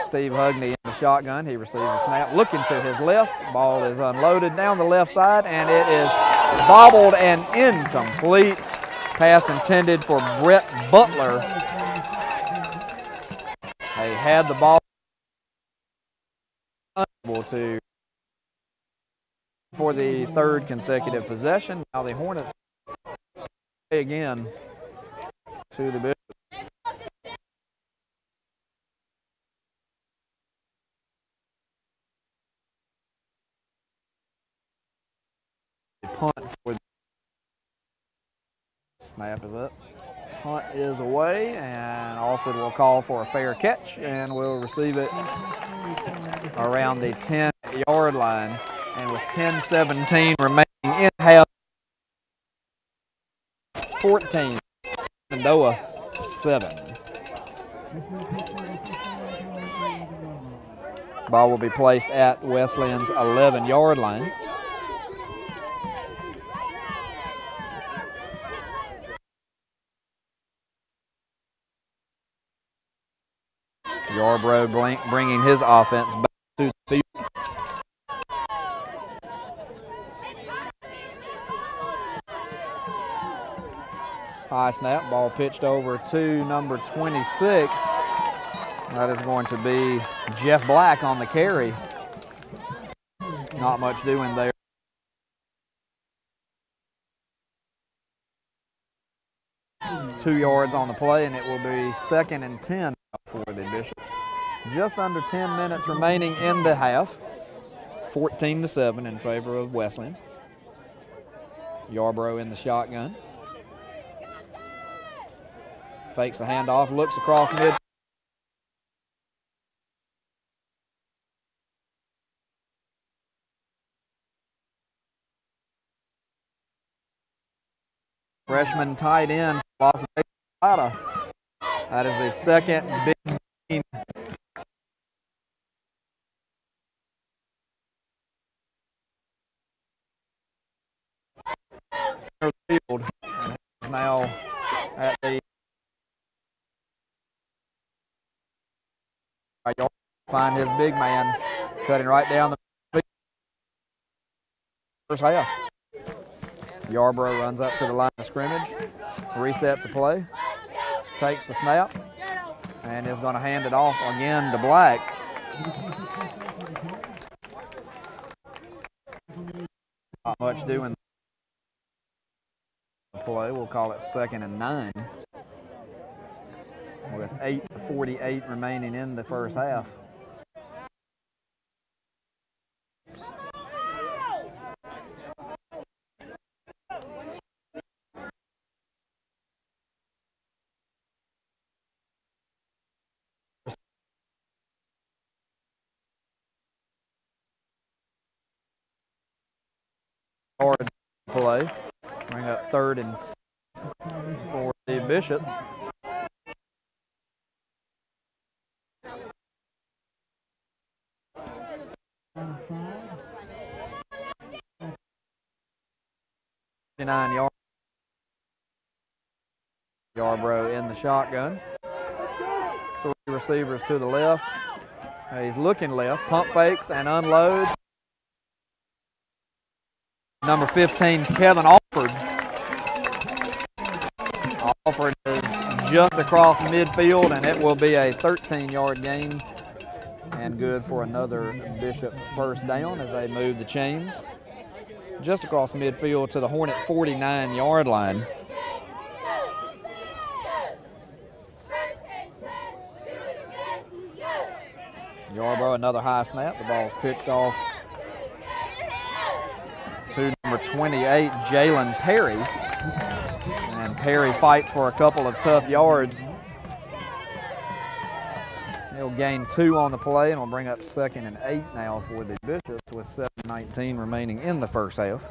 Speaker 2: Steve Hugney in the shotgun. He receives a snap. Looking to his left. Ball is unloaded down the left side, and it is bobbled and incomplete. Pass intended for Brett Butler. They had the ball to for the third consecutive possession. Now the Hornets again to the. The punt for the snap is up. Punt is away, and Alford will call for a fair catch, and will receive it around the 10 yard line. And with 10-17 remaining in half, 14, Shenandoah 7. Ball will be placed at Wesleyan's 11 yard line. Yarbrough bringing his offense back to the field. High snap, ball pitched over to number 26. That is going to be Jeff Black on the carry. Not much doing there. Two yards on the play, and it will be second and 10 for the Bishops. Just under 10 minutes remaining in the half. 14 to 7 in favor of Wesleyan. Yarbrough in the shotgun. Fakes the handoff, looks across mid. Freshman tight end, That is the second big Find his big man cutting right down the first half. Yarbrough runs up to the line of scrimmage, resets the play, takes the snap, and is going to hand it off again to Black. Not much doing the play. We'll call it second and nine. With 8.48 remaining in the first half. Play. Bring up third and six for the Bishops. Nine yard. Yarbrough in the shotgun. Three receivers to the left. He's looking left, pump fakes and unloads. Number 15, Kevin Alford. Alford is just across midfield, and it will be a 13-yard gain and good for another Bishop first down as they move the chains just across midfield to the Hornet 49-yard line. Yarbrough, another high snap. The ball's pitched off to number 28, Jalen Perry. And Perry fights for a couple of tough yards. He'll gain two on the play and will bring up second and eight now for the Bishops with 7.19 remaining in the first half.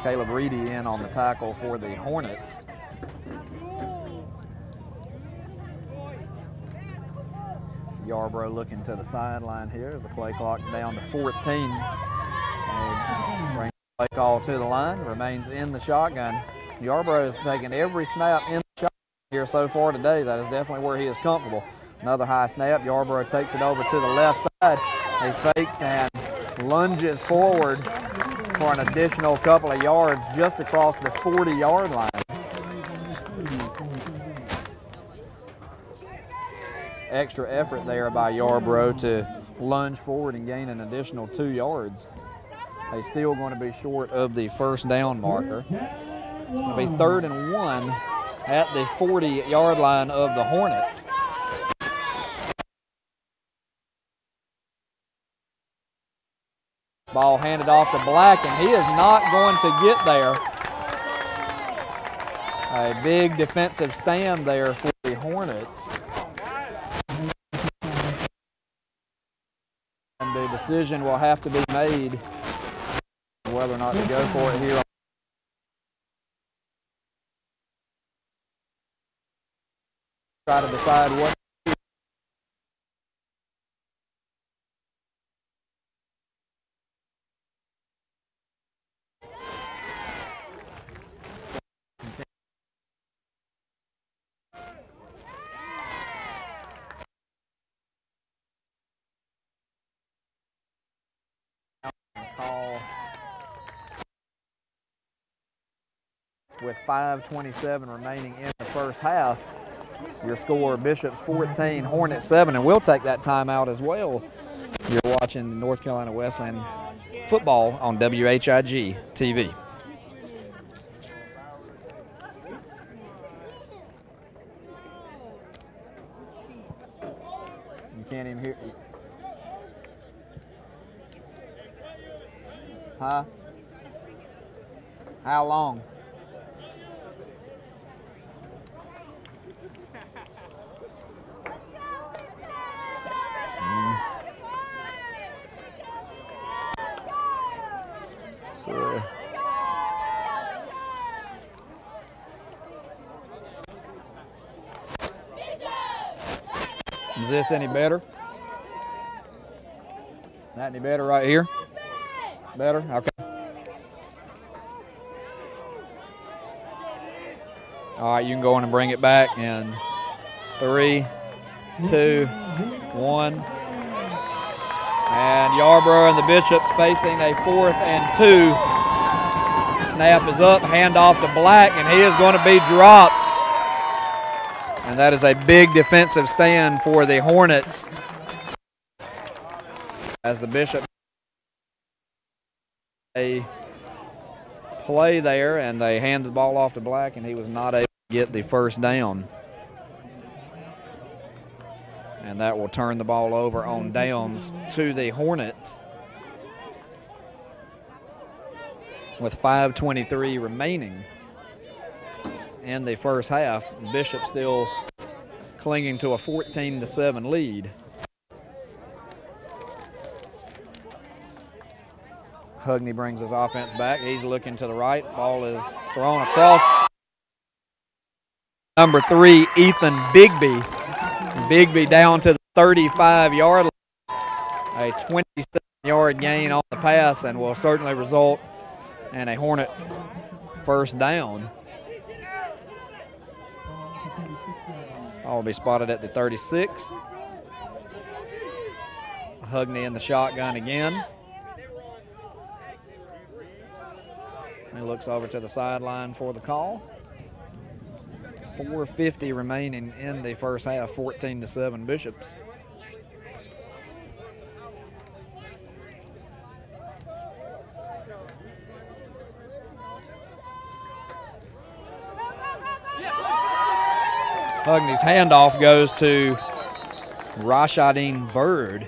Speaker 2: Caleb Reedy in on the tackle for the Hornets. Yarborough looking to the sideline here as the play clock's down to 14. They bring the play call to the line, remains in the shotgun. Yarborough has taken every snap in the shotgun here so far today. That is definitely where he is comfortable. Another high snap. Yarborough takes it over to the left side. He fakes and lunges forward for an additional couple of yards just across the 40 yard line. Extra effort there by Yarbrough to lunge forward and gain an additional two yards. They still going to be short of the first down marker. It's going to be third and one at the 40 yard line of the Hornets. Ball handed off to Black, and he is not going to get there. A big defensive stand there for the Hornets. And the decision will have to be made whether or not to go for it here. Try to decide what call with 5.27 remaining in the first half. Your score, Bishops 14, Hornets 7, and we'll take that timeout as well. You're watching North Carolina Wesleyan football on WHIG TV. You can't even hear. Huh? How long? Is this any better? Not any better right here? Better? Okay. All right, you can go in and bring it back in three, two, one. And Yarborough and the Bishops facing a fourth and two. Snap is up, handoff to Black, and he is going to be dropped. And that is a big defensive stand for the Hornets as the Bishop a play there and they hand the ball off to Black and he was not able to get the first down. And that will turn the ball over on downs to the Hornets. With 5.23 remaining in the first half, Bishop still clinging to a 14 to 7 lead. Hugney brings his offense back. He's looking to the right. Ball is thrown across. Number three, Ethan Bigby. Bigby down to the 35 yard line. A 27 yard gain on the pass and will certainly result in a Hornet first down. Ball will be spotted at the 36. Hugney in the shotgun again. He looks over to the sideline for the call. 450 remaining in the first half, 14 to 7 Bishops. Hugney's handoff goes to Rashadine Bird.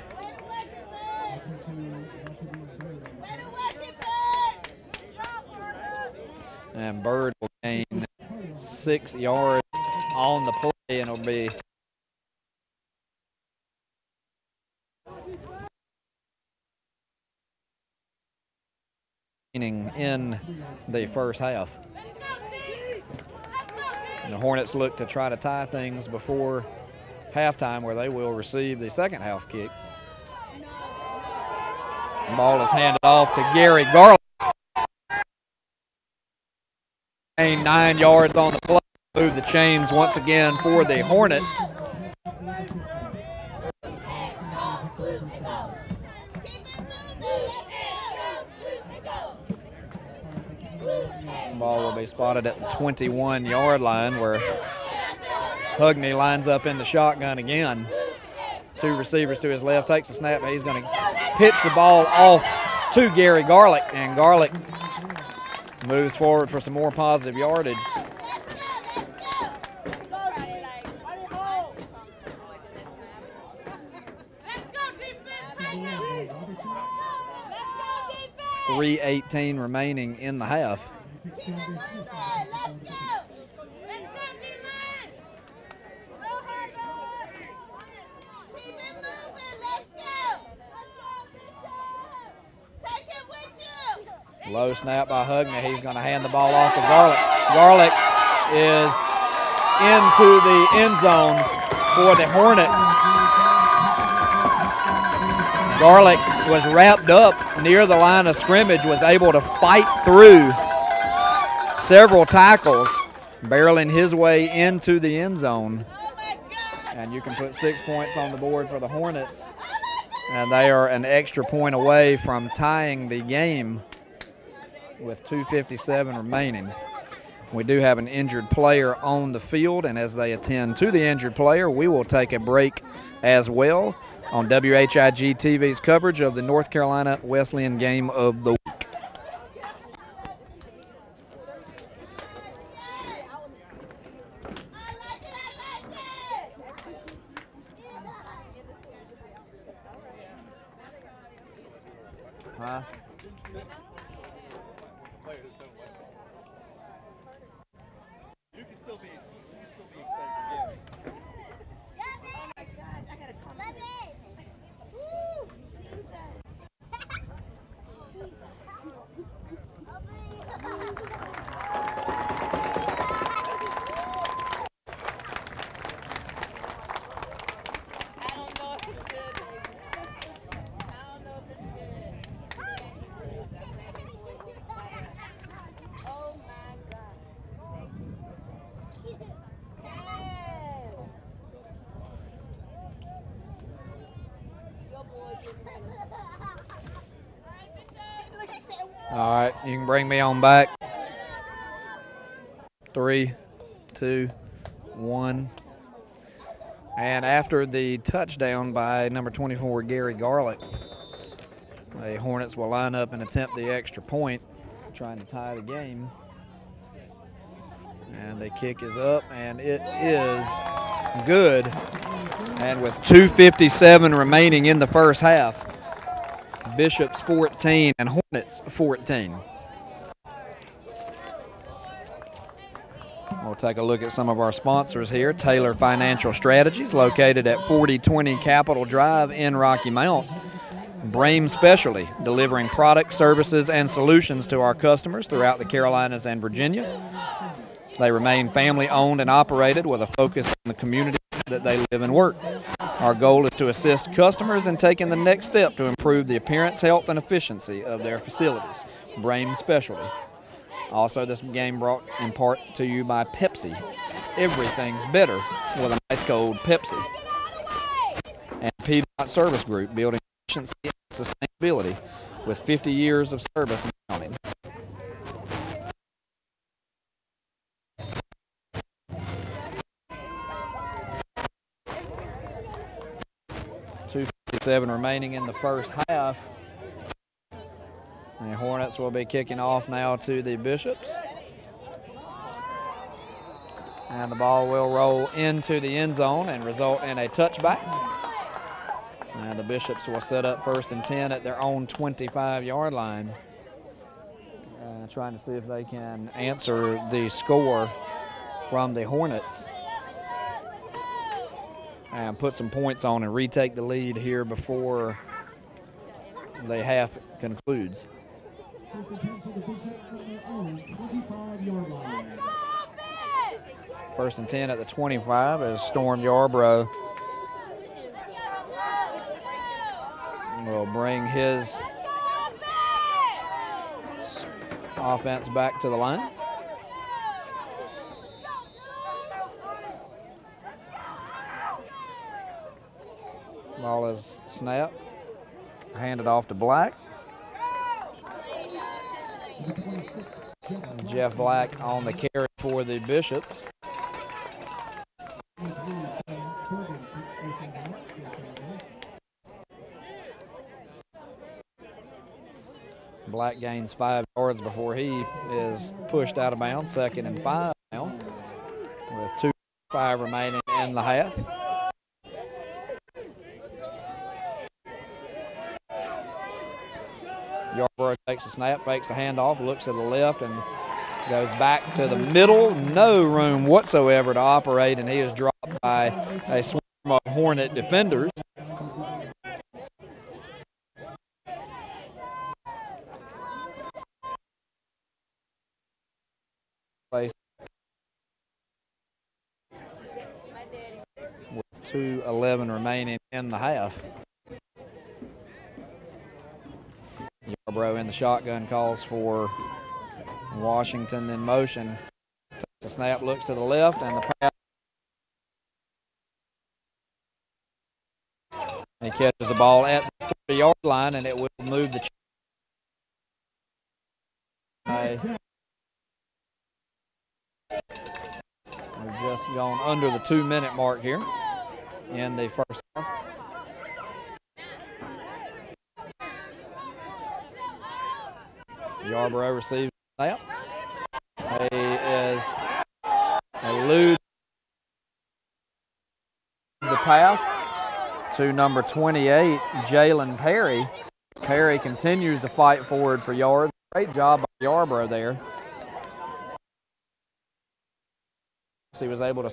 Speaker 2: And Bird will gain six yards on the play and it'll be in the first half. And the Hornets look to try to tie things before halftime, where they will receive the second half kick. Ball is handed off to Gary Garland. Nine yards on the play. Move the chains once again for the Hornets. Ball will be spotted at the 21 yard line where Hugney lines up in the shotgun again. Two receivers to his left, takes a snap, he's going to pitch the ball off to Gary Garlick, and Garlick moves forward for some more positive yardage.
Speaker 3: Let's go defense, baby! Let's go
Speaker 2: 318 remaining in the half.
Speaker 3: Keep it moving! Let's go! Let's go, D-line! Go, Harbaugh! Keep it moving! Let's go! Let's go, Bishop! Take it with you!
Speaker 2: Low snap by Hugney. He's going to hand the ball off to Garlick. Garlick is into the end zone for the Hornets. Garlick was wrapped up near the line of scrimmage, was able to fight through several tackles, barreling his way into the end zone. And you can put six points on the board for the Hornets. And they are an extra point away from tying the game with 2.57 remaining. We do have an injured player on the field, and as they attend to the injured player, we will take a break as well on WHIG TV's coverage of the North Carolina Wesleyan game of the week.
Speaker 3: I like it! I like it!
Speaker 2: Huh?
Speaker 3: I don't know if it's good, baby. I don't know if it's good. Oh my God. Yes. Your boy just Look at that.
Speaker 2: All right, you can bring me on back. Three, two, one. And after the touchdown by number 24, Gary Garlick, the Hornets will line up and attempt the extra point, trying to tie the game. And the kick is up, and it is good. And with 2.57 remaining in the first half, Bishops 14 and Hornets 14. We'll take a look at some of our sponsors here. Taylor Financial Strategies, located at 4020 Capitol Drive in Rocky Mount. Brame Specialty, delivering products, services, and solutions to our customers throughout the Carolinas and Virginia. They remain family owned and operated with a focus on the communities that they live and work. Our goal is to assist customers in taking the next step to improve the appearance, health, and efficiency of their facilities. Brame Specialty. Also, this game brought in part to you by Pepsi. Everything's better with a nice cold Pepsi. And Piedmont Service Group, building efficiency and sustainability with 50 years of service and counting. Two fifty-seven remaining in the first half. The Hornets will be kicking off now to the Bishops. And the ball will roll into the end zone and result in a touchback. And the Bishops will set up first and 10 at their own 25 yard line. Uh, trying to see if they can answer the score from the Hornets and put some points on and retake the lead here before the half concludes.
Speaker 1: First and 10 for the on their own 25-yard line.
Speaker 2: First and 10 at the 25 as Storm Yarborough will bring his offense back to the line. Ball is snapped, handed off to Black.
Speaker 1: Number 26, Jeff
Speaker 2: Black on the carry for the Bishops.
Speaker 1: 23, Sam Jorgensen, facing the left side.
Speaker 2: Black gains five yards before he is pushed out of bounds. Second and five now, with two five remaining in the half. Yarborough takes a snap, fakes a handoff, looks to the left, and goes back to the middle. No room whatsoever to operate, and he is dropped by a swarm of Hornet defenders. with 2.11 remaining in the half. Yarbrough in the shotgun calls for Washington in motion. A snap, looks to the left, and the pass. He catches the ball at the 30 yard line, and it will move the. We've just gone under the two minute mark here in the first half. Yarborough receives snap. He is eludes the pass to number 28, Jalen Perry. Perry continues to fight forward for yards. Great job by Yarborough there. He was able to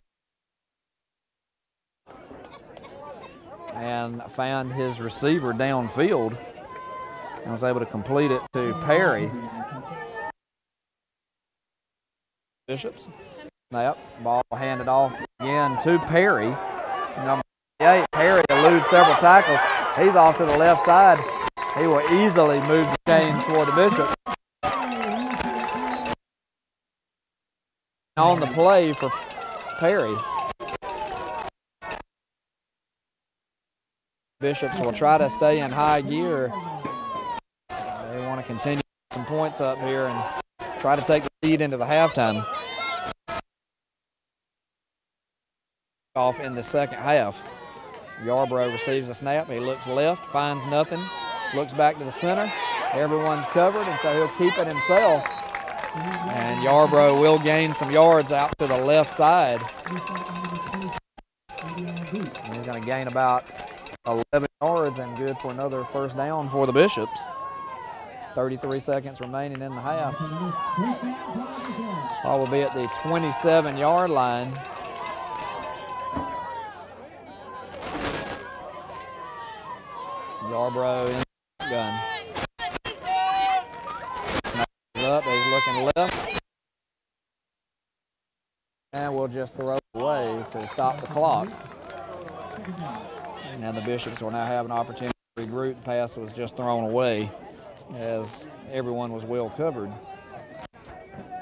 Speaker 2: and found his receiver downfield and was able to complete it to Perry. Bishops. Snap. Ball handed off again to Perry. Number 8. Perry eludes several tackles. He's off to the left side. He will easily move the chains toward the Bishop. On the play for Perry. Bishops will try to stay in high gear. They want to continue some points up here and try to take the lead into the halftime. Off in the second half. Yarbrough receives a snap. He looks left, finds nothing, looks back to the center. Everyone's covered, and so he'll keep it himself. And Yarbrough will gain some yards out to the left side. And he's going to gain about 11 yards and good for another first down for the Bishops. 33 seconds remaining in the half. Ball will be at the 27 yard line. Yarborough in the gun. Up, he's looking left. And we'll just throw away to stop the clock. And the Bishops will now have an opportunity to regroup. The pass was just thrown away as everyone was well covered.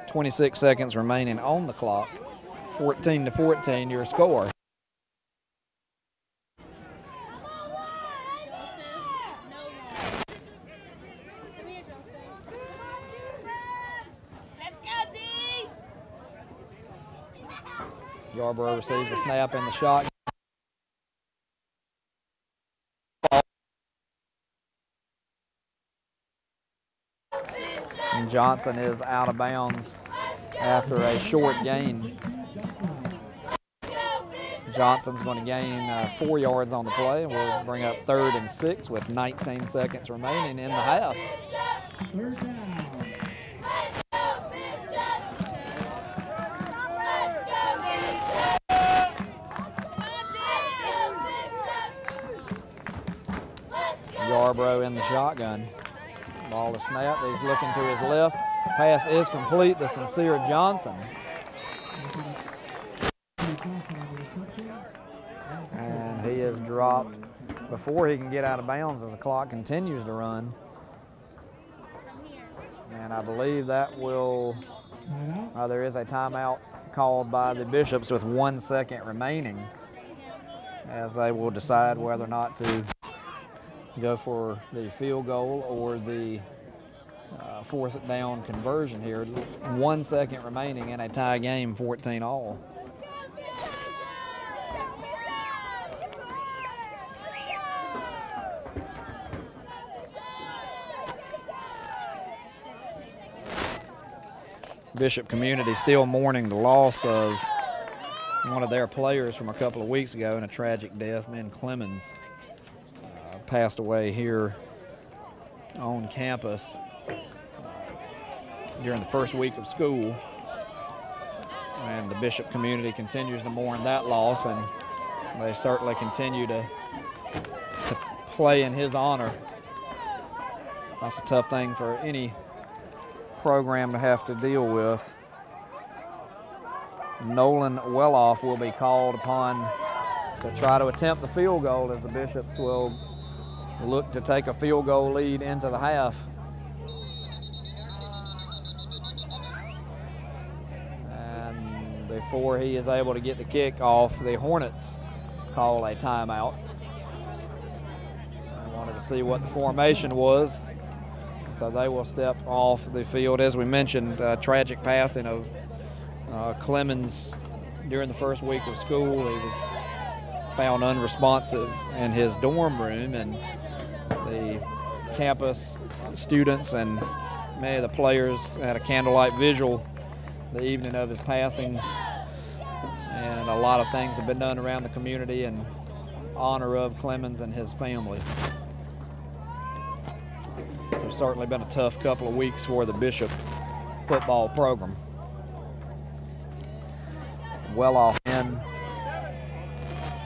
Speaker 2: 26 seconds remaining on the clock. 14 to 14, your score. Yarborough receives a snap and the shot. And Johnson is out of bounds after a short gain. Johnson's going to gain uh, four yards on the play. We'll bring up third and six with 19 seconds remaining in the half. In the shotgun. Ball is snap. He's looking to his left. Pass is complete. The sincere Johnson. And he is dropped before he can get out of bounds as the clock continues to run. And I believe that will, uh, there is a timeout called by the Bishops with one second remaining as they will decide whether or not to go for the field goal or the uh, fourth down conversion here. One second remaining in a tie game, 14 all. Bishop community still mourning the loss of one of their players from a couple of weeks ago in a tragic death. Ben Clemens passed away here on campus during the first week of school. And the Bishop community continues to mourn that loss, and they certainly continue to, to play in his honor. That's a tough thing for any program to have to deal with. Nolan Welloff will be called upon to try to attempt the field goal as the Bishops will look to take a field goal lead into the half. And before he is able to get the kick off, the Hornets call a timeout. I wanted to see what the formation was. So they will step off the field. As we mentioned, uh, tragic passing of uh, Clemens during the first week of school. He was found unresponsive in his dorm room, and the campus students and many of the players had a candlelight visual the evening of his passing. And a lot of things have been done around the community in honor of Clemens and his family. It's certainly been a tough couple of weeks for the Bishop football program. Welloff in.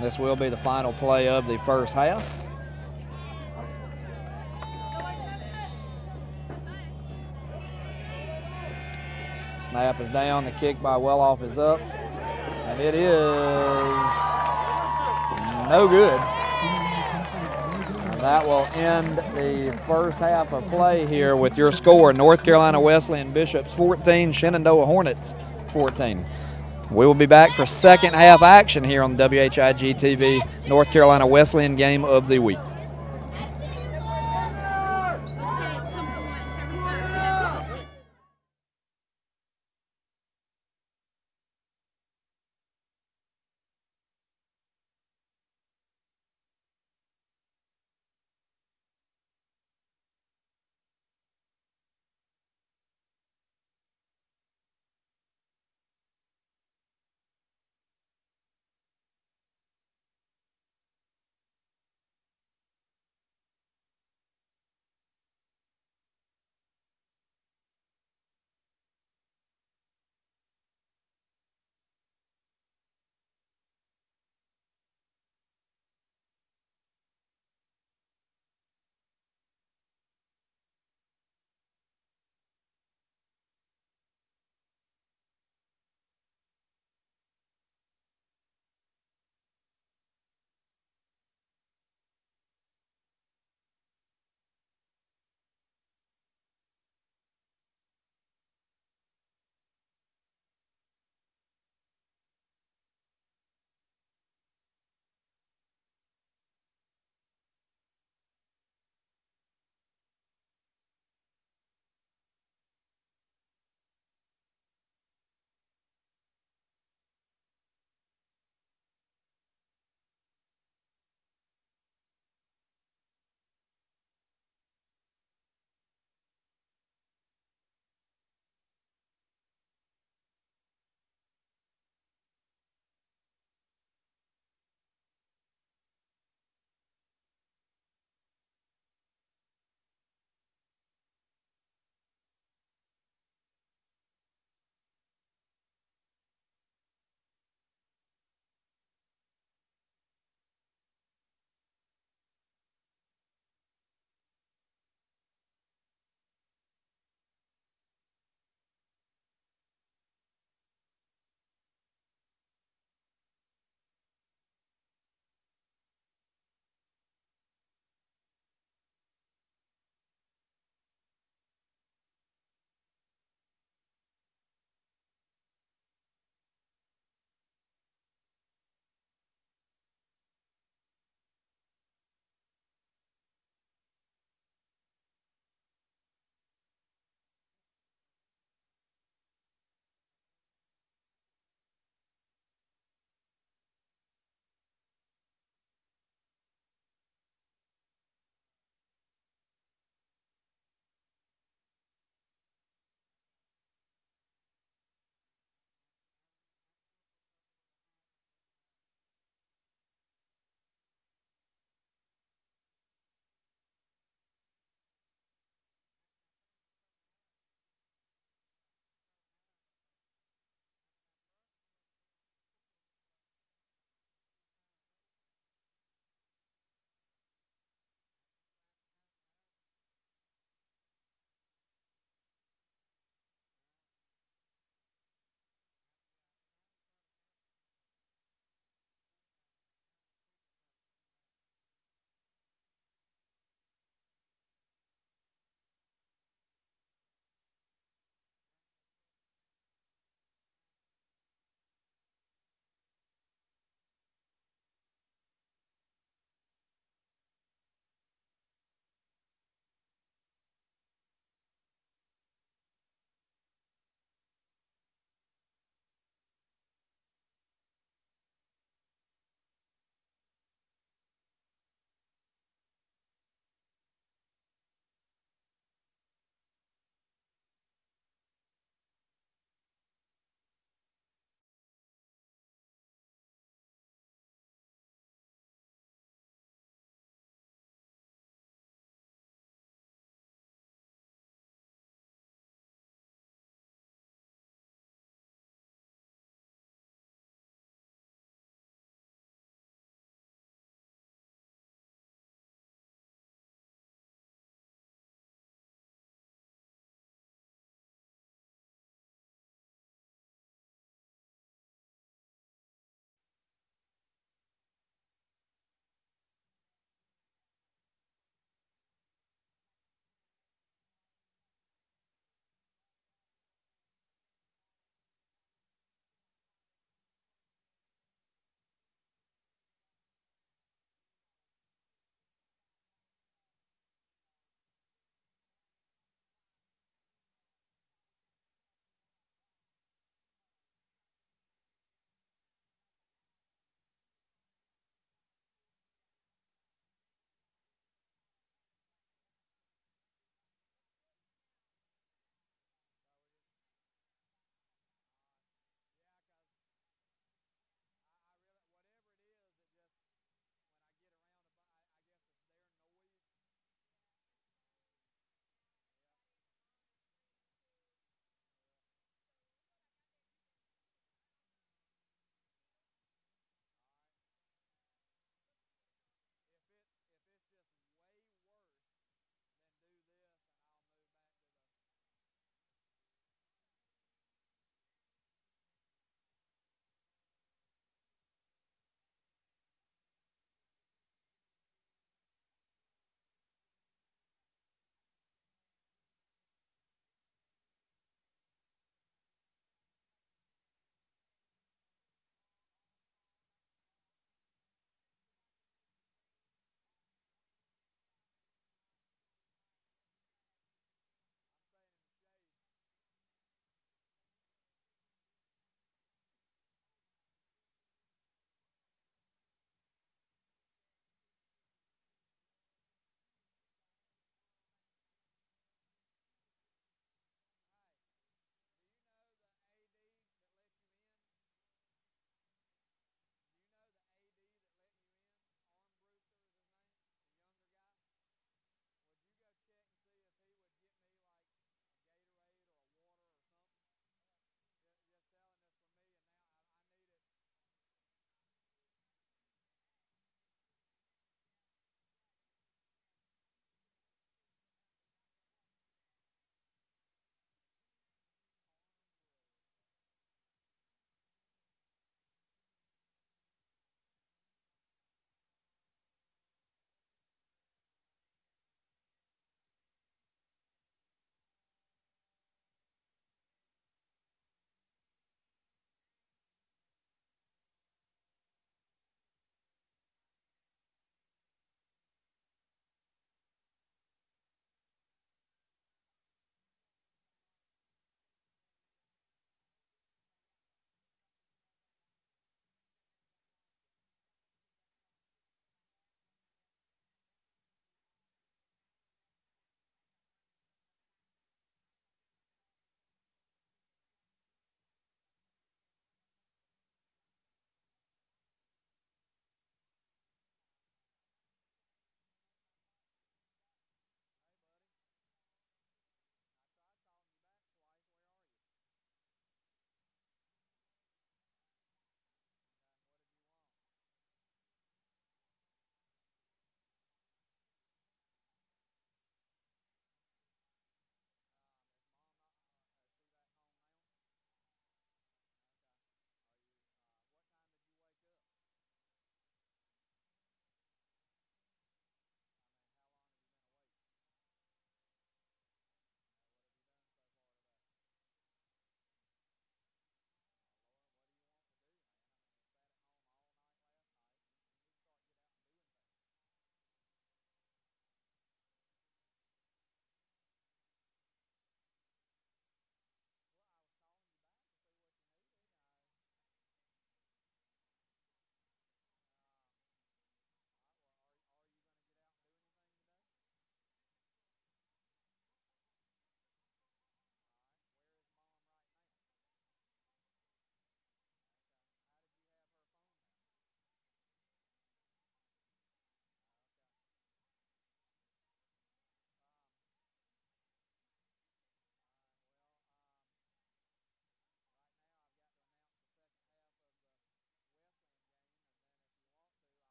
Speaker 2: This will be the final play of the first half. Snap is down, the kick by Welloff is up, and it is no good. That will end the first half of play here with your score North Carolina Wesleyan Bishops 14, Shenandoah Hornets 14. We will be back for second half action here on WHIG TV North Carolina Wesleyan game of the week.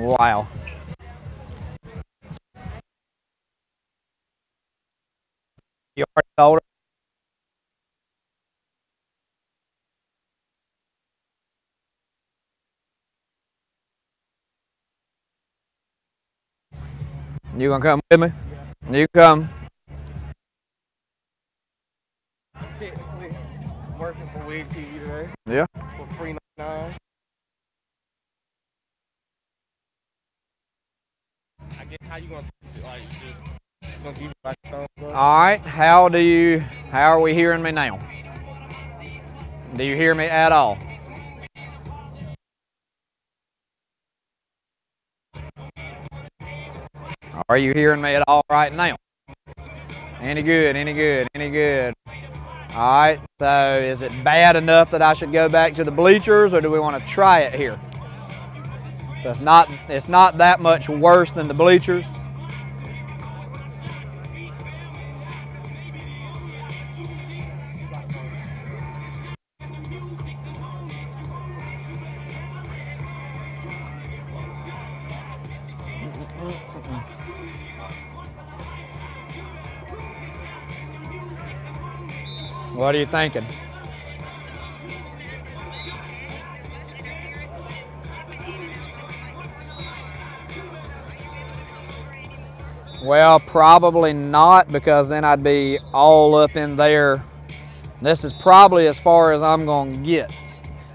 Speaker 2: Wow. You already told her? You gonna come with me? You come.
Speaker 4: I'm Technically, working for Wig TV today
Speaker 2: Yeah.
Speaker 4: for free nine. I guess
Speaker 2: All right. How do you? How are we hearing me now? Do you hear me at all? Are you hearing me at all right now? Any good? Any good? Any good? All right. So is it bad enough that I should go back to the bleachers, or do we want to try it here? So it's not. It's not that much worse than the bleachers. What are you thinking? Well, probably not because then I'd be all up in there. This is probably as far as I'm going to get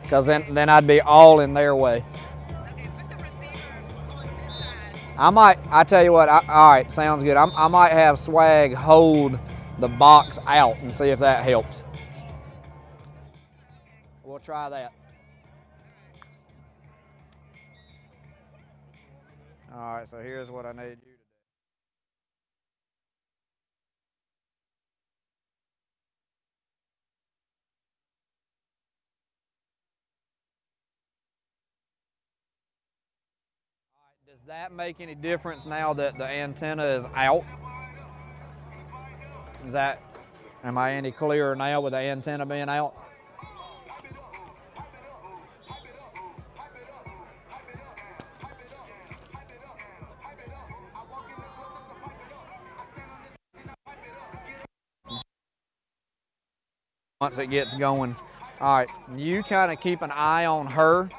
Speaker 2: because then, then I'd be all in their way. I might, I tell you what, I, all right, sounds good. I'm, I might have Swag hold the box out and see if that helps. We'll try that. All right, so here's what I need you to do. All right, Does that make any difference now that the antenna is out? Is that, am I any clearer now with the antenna being out? Once it gets going. All right, you kind of keep an eye on her.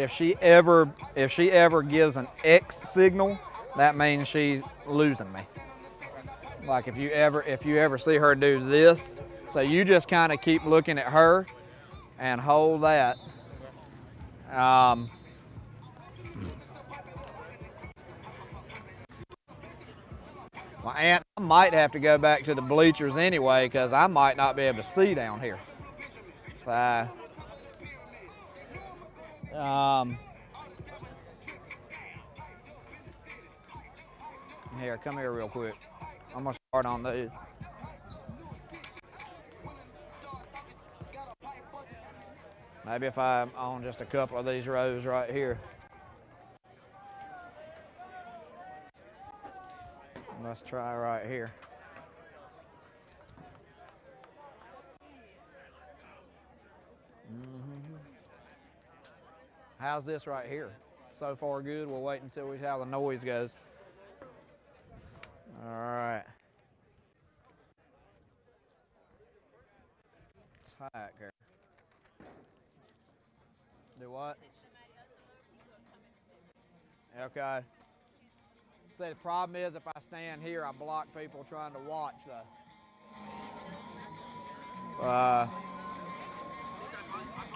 Speaker 2: If she ever, if she ever gives an X signal, that means she's losing me. Like if you ever if you ever see her do this, so you just kind of keep looking at her and hold that. Um, my aunt I might have to go back to the bleachers anyway because I might not be able to see down here. So, um, here, come here real quick. I'm gonna start on these. Maybe if I own just a couple of these rows right here. Let's try right here. Mhm. How's this right here? So far good. We'll wait until we see how the noise goes. All right. Tight here. Do what? Okay. See, the problem is if I stand here, I block people trying to watch though. Uh,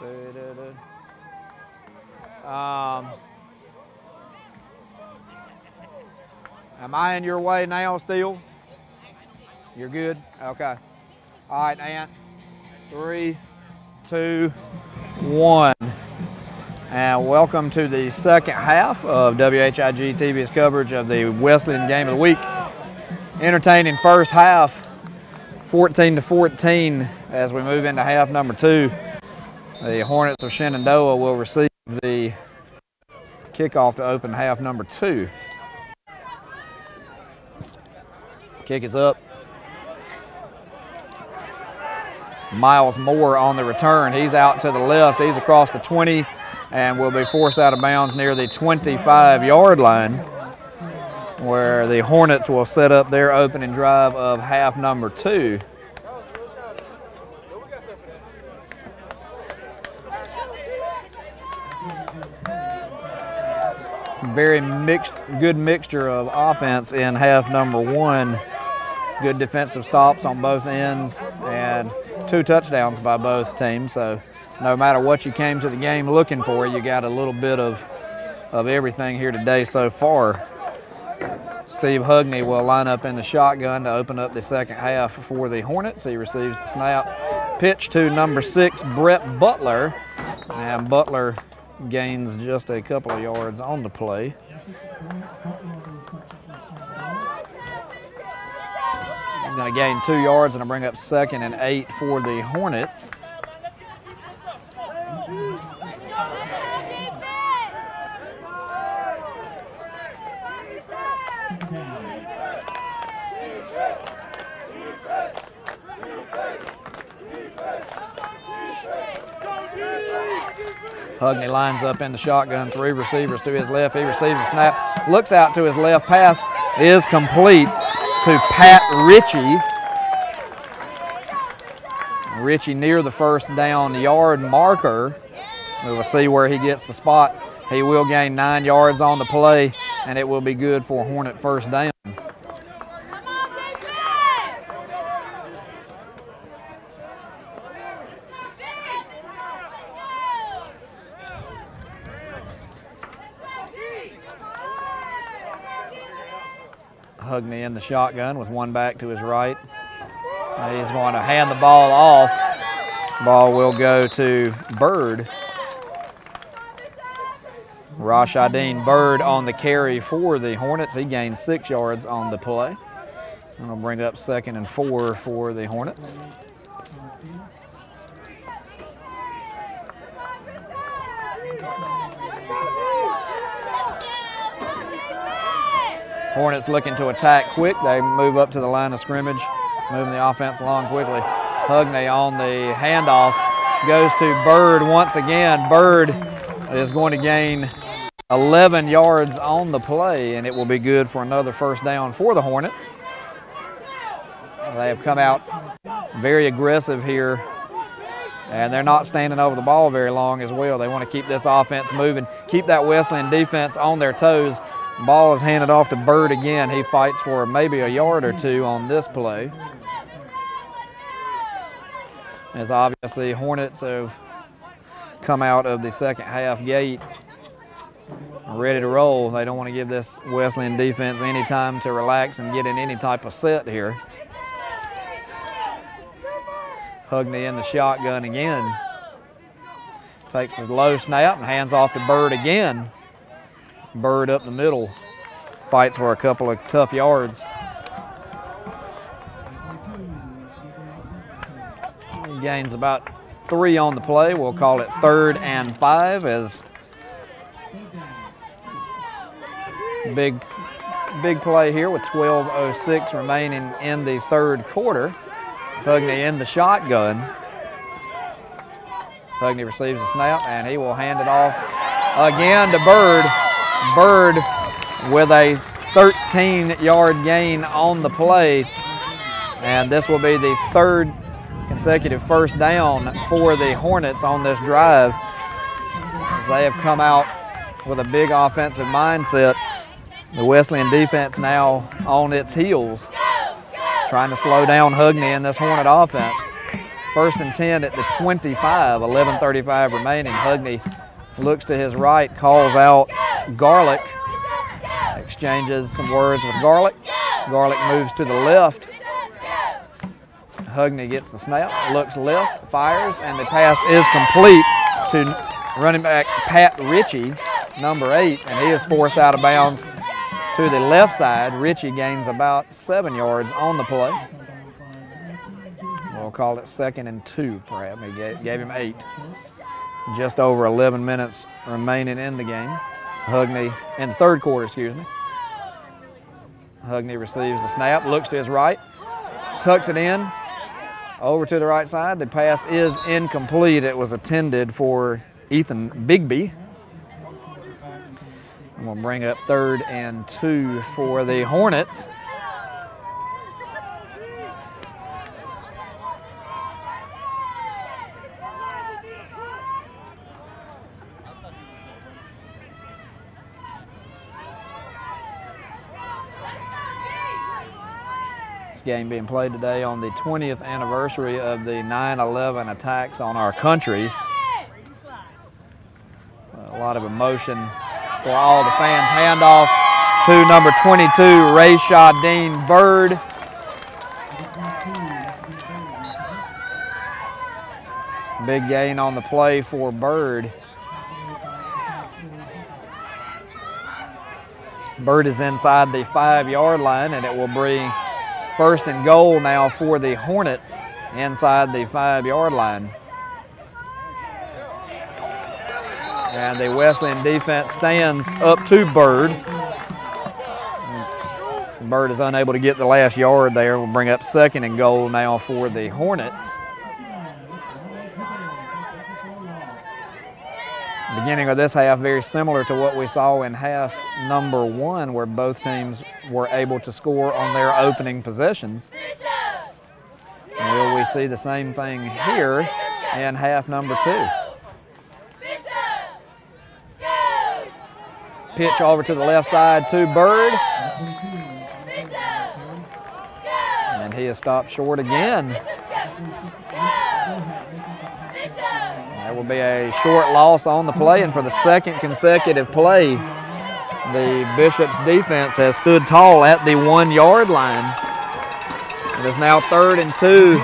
Speaker 2: doo-doo-doo. Um, am I in your way now still? You're good? Okay. All right, Ant. Three, two, one. And welcome to the second half of WHIG TV's coverage of the Wesleyan Game of the Week. Entertaining first half, 14 to 14, as we move into half number two. The Hornets of Shenandoah will receive the kickoff to open half number two. Kick is up. Miles Moore on the return. He's out to the left. He's across the 20 and will be forced out of bounds near the 25 yard line where the Hornets will set up their opening drive of half number two. Very mixed, good mixture of offense in half number one. Good defensive stops on both ends and two touchdowns by both teams. So no matter what you came to the game looking for, you got a little bit of, of everything here today so far. Steve Hugney will line up in the shotgun to open up the second half for the Hornets. He receives the snap. Pitch to number six, Brett Butler. And Butler gains just a couple of yards on the play. He's going to gain two yards and bring up second and eight for the Hornets. Hugney lines up in the shotgun, three receivers to his left. He receives the snap, looks out to his left. Pass is complete to Pat Ritchie. Ritchie near the first down yard marker. We will see where he gets the spot. He will gain nine yards on the play, and it will be good for Hornet first down. Hugney in the shotgun with one back to his right. He's going to hand the ball off. Ball will go to Bird. Rashadeen Bird on the carry for the Hornets. He gained six yards on the play. And will bring up second and four for the Hornets. Hornets looking to attack quick. They move up to the line of scrimmage, moving the offense along quickly. Hugney on the handoff goes to Bird once again. Bird is going to gain 11 yards on the play, and it will be good for another first down for the Hornets. They have come out very aggressive here, and they're not standing over the ball very long as well. They want to keep this offense moving, keep that Wesleyan defense on their toes. Ball is handed off to Bird again. He fights for maybe a yard or two on this play. As obviously Hornets have come out of the second half gate ready to roll. They don't want to give this Wesleyan defense any time to relax and get in any type of set here. Hugney in the shotgun again. Takes the low snap and hands off to Bird again. Bird up the middle. Fights for a couple of tough yards. He gains about three on the play. We'll call it third and five as big big play here with 12.06 remaining in the third quarter. Hugney in the shotgun. Hugney receives the snap and he will hand it off again to Bird. Bird with a 13 yard gain on the play. And this will be the third consecutive first down for the Hornets on this drive. As they have come out with a big offensive mindset. The Wesleyan defense now on its heels, trying to slow down Hugney in this Hornet offense. First and 10 at the 25, 11.35 remaining. Hugney looks to his right, calls out Garlick, exchanges some words with Garlick. Garlick moves to the left. Hugney gets the snap, looks left, fires, and the pass is complete to running back Pat Ritchie, number eight, and he is forced out of bounds to the left side. Ritchie gains about seven yards on the play. We'll call it second and two, perhaps. He gave, gave him eight. Just over 11 minutes remaining in the game. Hugney, in the third quarter, excuse me. Hugney receives the snap, looks to his right, tucks it in, over to the right side. The pass is incomplete. It was intended for Ethan Bigby, We'll bring up third and two for the Hornets. Game being played today on the 20th anniversary of the 9 11 attacks on our country. Uh, a lot of emotion for all the fans. Handoff to number 22, Ray Dean Bird. Big gain on the play for Bird. Bird is inside the five yard line, and it will bring first and goal now for the Hornets inside the five yard line. And the Wesleyan defense stands up to Bird. Bird is unable to get the last yard there. We'll bring up second and goal now for the Hornets. Beginning of this half, very similar to what we saw in half number one, where both teams were able to score on their opening possessions. Will we see the same thing here in half number two? Pitch over to the left side to Bird. And he is stopped short again. There will be a short loss on the play, and for the second consecutive play, the Bishop's defense has stood tall at the one yard line. It is now third and two.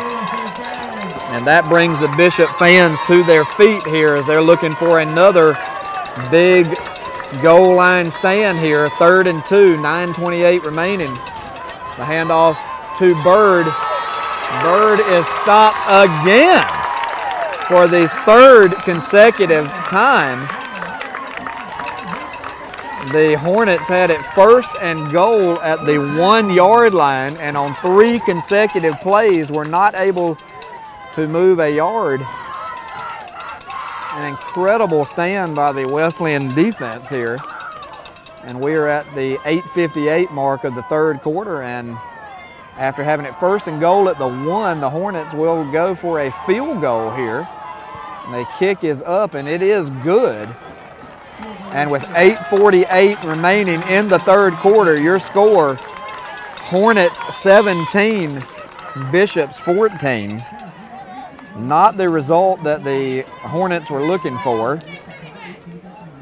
Speaker 2: And that brings the Bishop fans to their feet here as they're looking for another big goal line stand here. Third and two, 9.28 remaining. The handoff to Bird. Bird is stopped again for the third consecutive time. The Hornets had it first and goal at the one yard line, and on three consecutive plays were not able to move a yard. An incredible stand by the Wesleyan defense here. And we are at the 8.58 mark of the third quarter, and after having it first and goal at the one, the Hornets will go for a field goal here. And the kick is up, and it is good. And with 8.48 remaining in the third quarter, your score Hornets 17, Bishops 14. Not the result that the Hornets were looking for.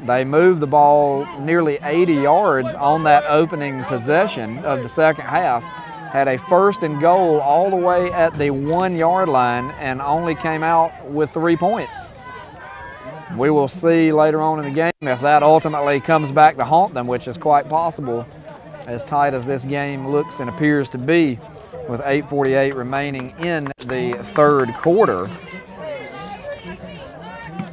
Speaker 2: They moved the ball nearly 80 yards on that opening possession of the second half. Had a first and goal all the way at the one yard line and only came out with three points. We will see later on in the game if that ultimately comes back to haunt them, which is quite possible, as tight as this game looks and appears to be, with 8.48 remaining in the third quarter.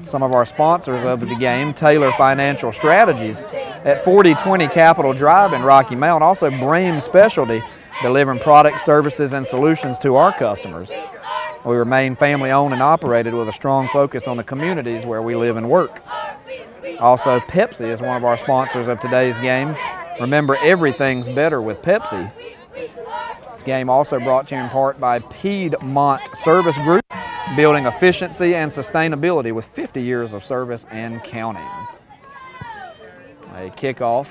Speaker 2: Some of our sponsors of the game, Taylor Financial Strategies at 4020 Capitol Drive in Rocky Mount, also Brame Specialty, delivering products, services, and solutions to our customers. We remain family owned and operated with a strong focus on the communities where we live and work. Also, Pepsi is one of our sponsors of today's game. Remember, everything's better with Pepsi. This game also brought to you in part by Piedmont Service Group, building efficiency and sustainability with 50 years of service and counting. A kickoff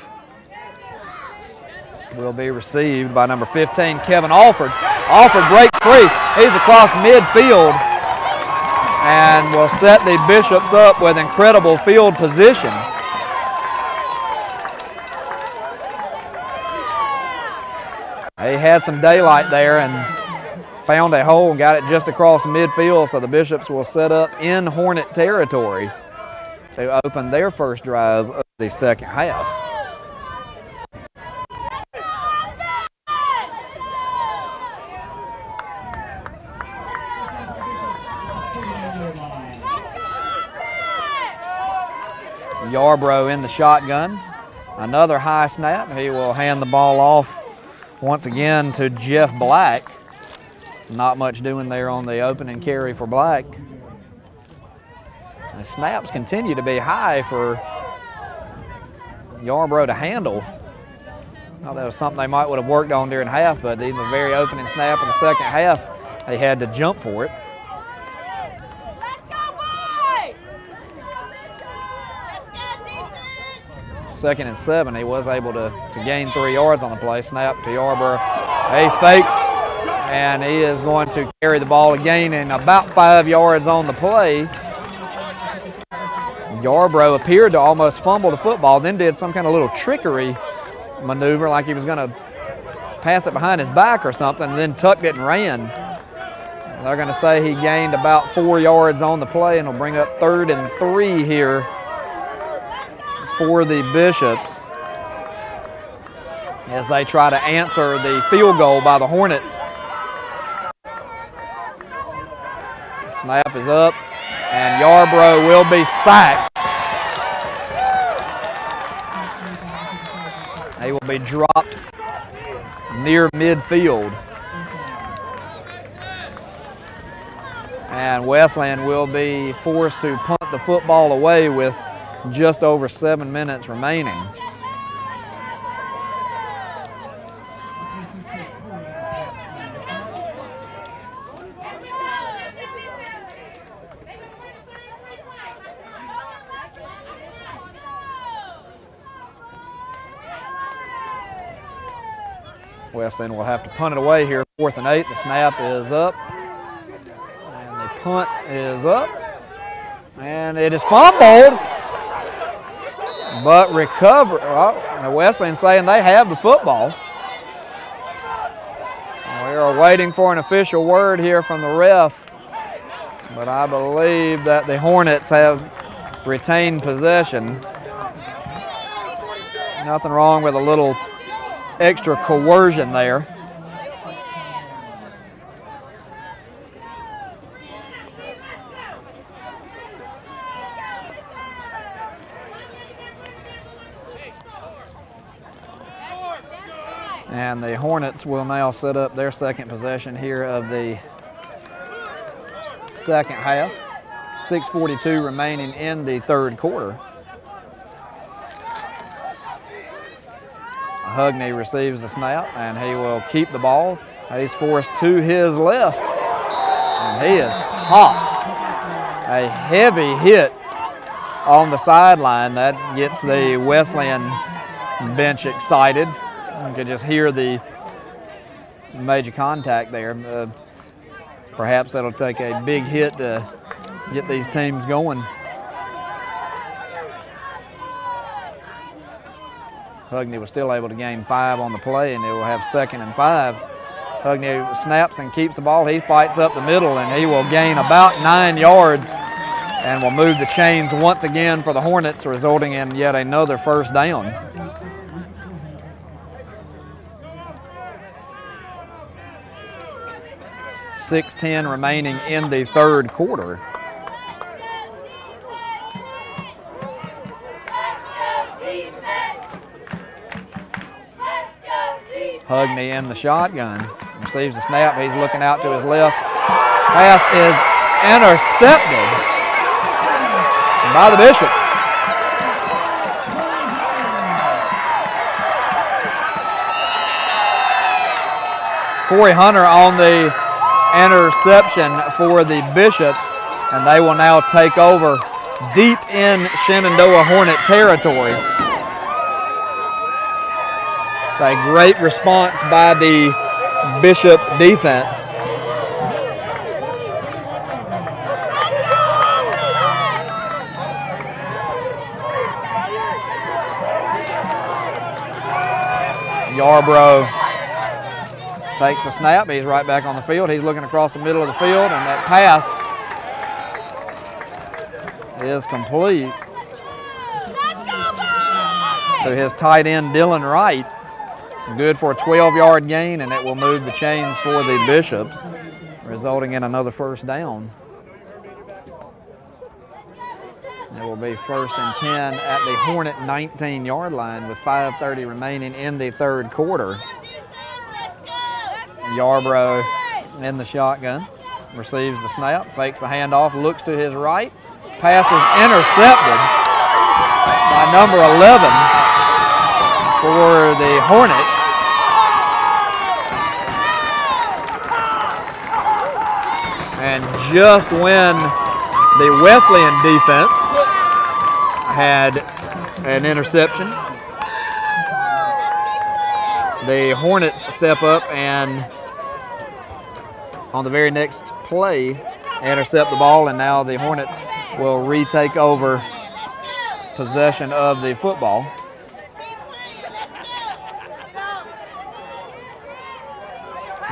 Speaker 2: will be received by number 15, Kevin Alford. Alford breaks free. He's across midfield and will set the Bishops up with incredible field position. He had some daylight there and found a hole and got it just across midfield, so the Bishops will set up in Hornet territory to open their first drive of the second half. Yarbrough in the shotgun. Another high snap. He will hand the ball off once again to Jeff Black. Not much doing there on the opening carry for Black. The snaps continue to be high for Yarborough to handle. Thought that was something they might would have worked on during half, but in the very opening snap of the second half, they had to jump for it.
Speaker 3: Let's go, boys! Let's go, defense!
Speaker 2: Second and seven, he was able to, to gain three yards on the play. Snap to Yarborough. He fakes, and he is going to carry the ball again in about five yards on the play. Yarbrough appeared to almost fumble the football, then did some kind of little trickery maneuver like he was going to pass it behind his back or something, and then tucked it and ran. They're going to say he gained about four yards on the play, and will bring up third and three here for the Bishops as they try to answer the field goal by the Hornets. Snap is up, and Yarbrough will be sacked. He will be dropped near midfield. And Wesleyan will be forced to punt the football away with just over seven minutes remaining. Wesleyan will have to punt it away here. Fourth and eight. The snap is up. And the punt is up. And it is fumbled. But recover. Oh, well, Wesleyan saying they have the football. We are waiting for an official word here from the ref. But I believe that the Hornets have retained possession. Nothing wrong with a little extra coercion there. And the Hornets will now set up their second possession here of the second half. 6.42 remaining in the third quarter. Hugney receives the snap and he will keep the ball. He's forced to his left and he is popped. A heavy hit on the sideline that gets the Wesleyan bench excited. You can just hear the major contact there. Uh, perhaps that'll take a big hit to get these teams going. Hugney was still able to gain five on the play, and they will have second and five. Hugney snaps and keeps the ball. He fights up the middle, and he will gain about nine yards and will move the chains once again for the Hornets, resulting in yet another first down. Six ten remaining in the third quarter. Hugney in the shotgun. Receives the snap. He's looking out to his left. Pass is intercepted by the Bishops. Corey Hunter on the interception for the Bishops, and they will now take over deep in Shenandoah Hornet territory. It's a great response by the Bishop defense. Yarborough takes the snap. He's right back on the field. He's looking across the middle of the field, and that pass is complete to his tight end, Dylan Wright. Good for a 12 yard gain, and it will move the chains for the Bishops, resulting in another first down. It will be first and 10 at the Hornet 19 yard line with 5.30 remaining in the third quarter. Yarborough in the shotgun, receives the snap, fakes the handoff, looks to his right, pass is intercepted by number 11. for the Hornets. And just when the Wesleyan defense had an interception, the Hornets step up and on the very next play intercept the ball and now the Hornets will retake over possession of the football.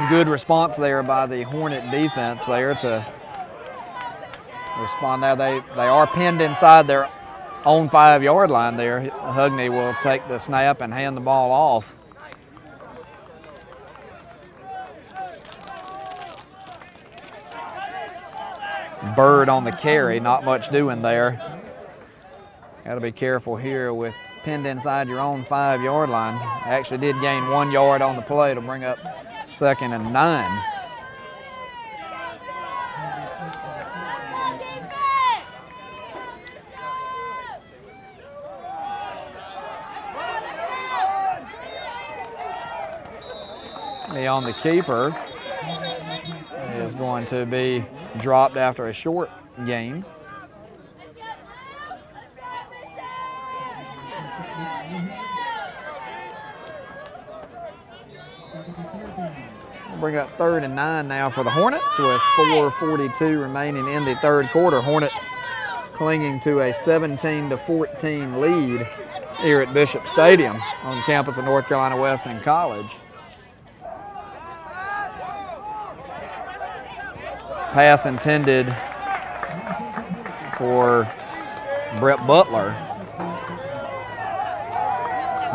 Speaker 2: Good response there by the Hornet defense there to respond now. They they are pinned inside their own five yard line there. Hugney will take the snap and hand the ball off. Bird on the carry, not much doing there. Got to be careful here with pinned inside your own five yard line. Actually did gain one yard on the play to bring up second and nine. On the keeper is going to be dropped after a short game. Bring up third and nine now for the Hornets with 4.42 remaining in the third quarter. Hornets clinging to a 17 to 14 lead here at Bishop Stadium on the campus of North Carolina Wesleyan College. Pass intended for Brett Butler.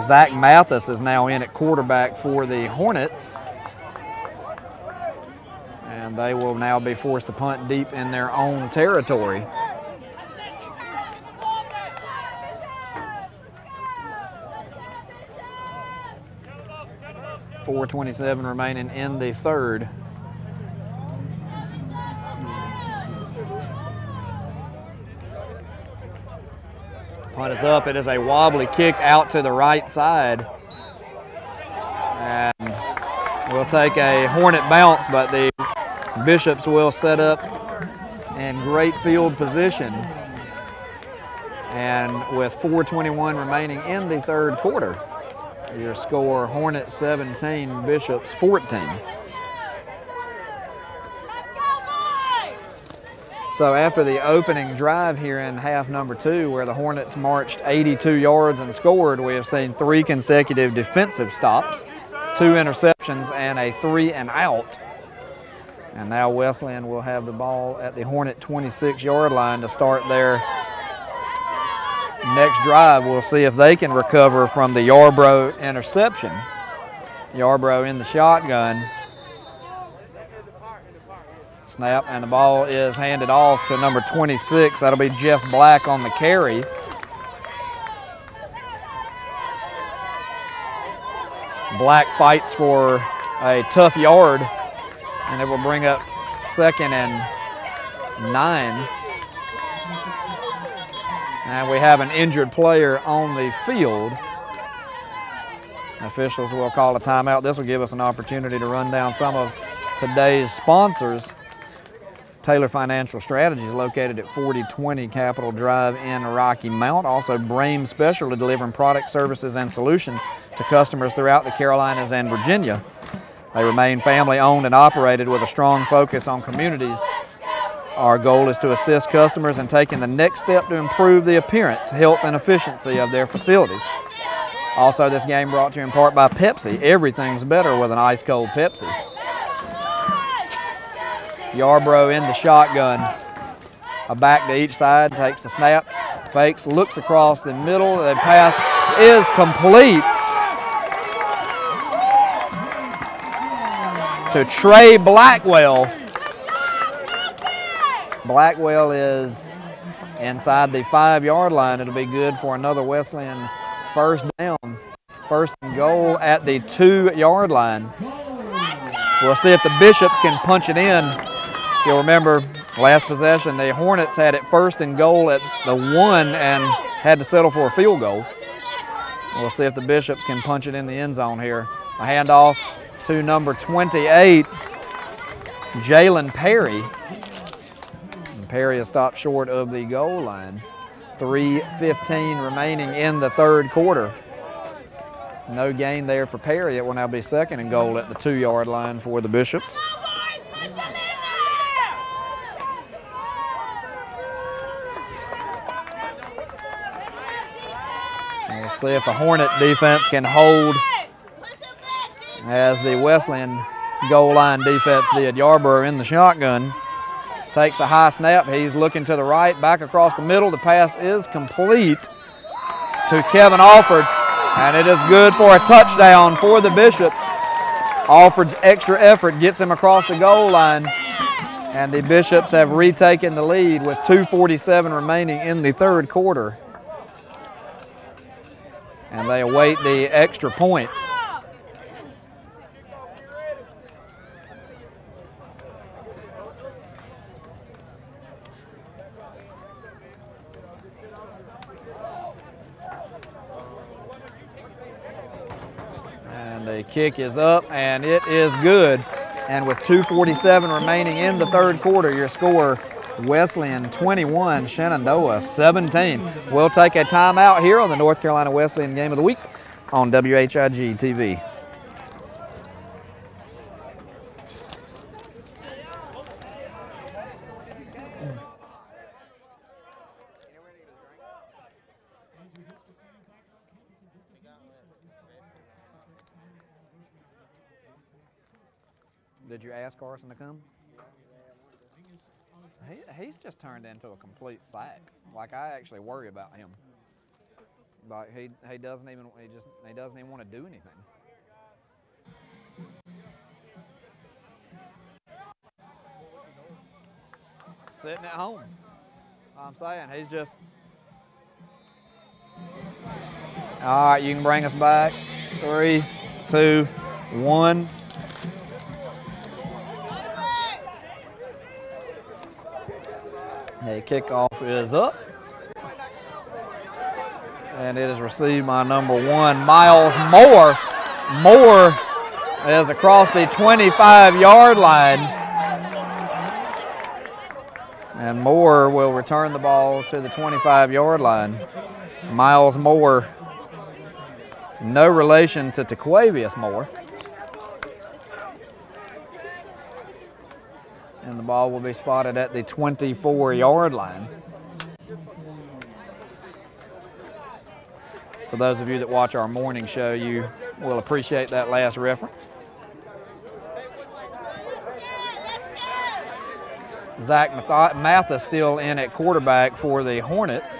Speaker 2: Zach Mathis is now in at quarterback for the Hornets. And they will now be forced to punt deep in their own territory. Four twenty-seven remaining in the third. Punt is up. It is a wobbly kick out to the right side. And we'll take a Hornet bounce, but the Bishops will set up in great field position. And with 4.21 remaining in the third quarter, your score Hornet 17, Bishops 14. So after the opening drive here in half number two, where the Hornets marched 82 yards and scored, we have seen three consecutive defensive stops, two interceptions, and a three and out. And now Wesleyan will have the ball at the Hornet 26 yard line to start their next drive. We'll see if they can recover from the Yarbrough interception. Yarbrough in the shotgun. Snap, and the ball is handed off to number 26. That'll be Jeff Black on the carry. Black fights for a tough yard, and it will bring up second and nine. And we have an injured player on the field. Officials will call a timeout. This will give us an opportunity to run down some of today's sponsors. Taylor Financial Strategies located at 4020 Capitol Drive in Rocky Mount. Also, Brame Specialty delivering product, services, and solution to customers throughout the Carolinas and Virginia. They remain family owned and operated with a strong focus on communities. Our goal is to assist customers in taking the next step to improve the appearance, health, and efficiency of their facilities. Also, this game brought to you in part by Pepsi. Everything's better with an ice cold Pepsi. Yarbrough in the shotgun. A back to each side, takes the snap, fakes, looks across the middle. The pass is complete to Trey Blackwell. Blackwell is inside the five yard line. It'll be good for another Wesleyan first down. First goal at the two yard line. We'll see if the Bishops can punch it in. You'll remember last possession, the Hornets had it first and goal at the one and had to settle for a field goal. We'll see if the Bishops can punch it in the end zone here. A handoff to number 28, Jalen Perry. And Perry has stopped short of the goal line. 3.15 remaining in the third quarter. No gain there for Perry. It will now be second and goal at the two yard line for the Bishops.
Speaker 3: Come on, boys, push them in there.
Speaker 2: And we'll see if the Hornet defense can hold as the Wesleyan goal line defense did. Yarborough in the shotgun. Takes a high snap. He's looking to the right, back across the middle. The pass is complete to Kevin Alford, and it is good for a touchdown for the Bishops. Alford's extra effort gets him across the goal line, and the Bishops have retaken the lead with 2.47 remaining in the third quarter. And they await the extra point. And the kick is up and it is good. And with 2.47 remaining in the third quarter, your score Wesleyan 21, Shenandoah 17. We'll take a timeout here on the North Carolina Wesleyan Game of the Week on WHIG TV. Did you ask Carson to come? He, he's just turned into a complete sack. Like I actually worry about him. Like he he doesn't even he just he doesn't even want to do anything. Sitting at home. I'm saying he's just. All right, you can bring us back. Three, two, one. A kickoff is up. And it is received by number one, Miles Moore. Moore is across the 25 yard line. And Moore will return the ball to the 25 yard line. Miles Moore, no relation to Taquavius Moore. And the ball will be spotted at the 24 yard line. For those of you that watch our morning show, you will appreciate that last reference. Zach Math- Mathis still in at quarterback for the Hornets.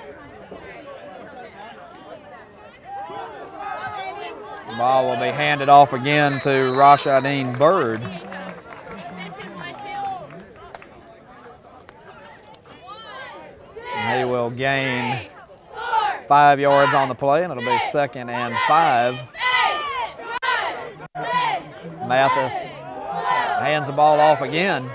Speaker 2: The ball will be handed off again to Rashadeen Bird. He will gain five yards on the play, and it'll be second and five. Mathis hands the ball off again.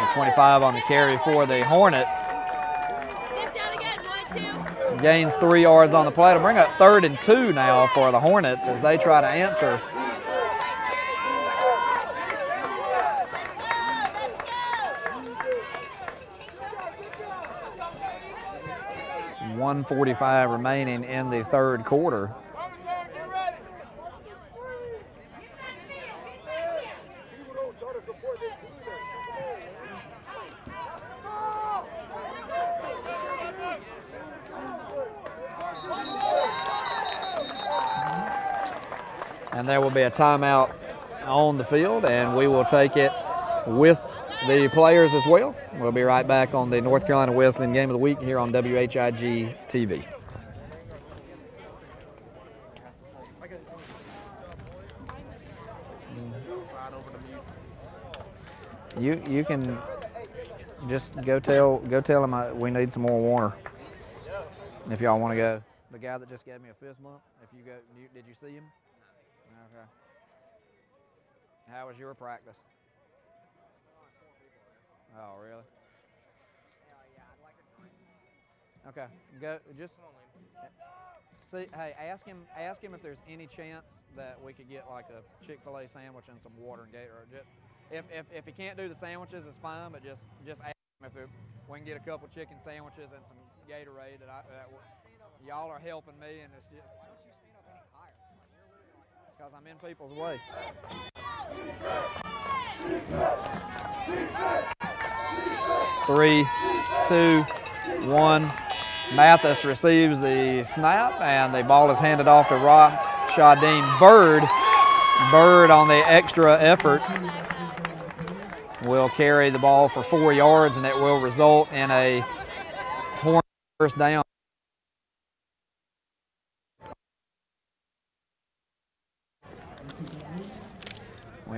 Speaker 2: The 25 on the carry for the Hornets. Gains three yards on the play to bring up third and two now for the Hornets as they try to answer. One forty-five remaining in the third quarter. And there will be a timeout on the field, and we will take it with the players as well. We'll be right back on the North Carolina Wesleyan Game of the Week here on WHIG TV. You you can just go tell go tell him I, we need some more Warner. If y'all want to go, the guy that just gave me a fist bump. If you go, did you see him? Okay. How was your practice? Oh, really? Okay, go. Just
Speaker 4: Come on, Lane.
Speaker 2: see. Hey, ask him. Ask him if there's any chance that we could get like a Chick Fil A sandwich and some water and Gatorade. Just, if, if if he can't do the sandwiches, it's fine. But just just ask him if it, we can get a couple chicken sandwiches and some Gatorade. That I that w- y'all are helping me, and it's just
Speaker 5: Why don't you stand up any higher? You're really like,
Speaker 2: because I'm in people's way. Three, two, one. Mathis receives the snap, and the ball is handed off to Shadeen Bird. Bird on the extra effort will carry the ball for four yards, and it will result in a horn first down.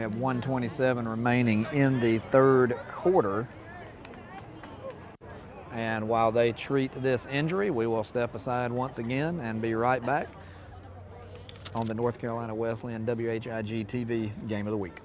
Speaker 2: Have 127 remaining in the third quarter. And while they treat this injury, we will step aside once again and be right back on the North Carolina Wesleyan WHIG TV Game of the Week.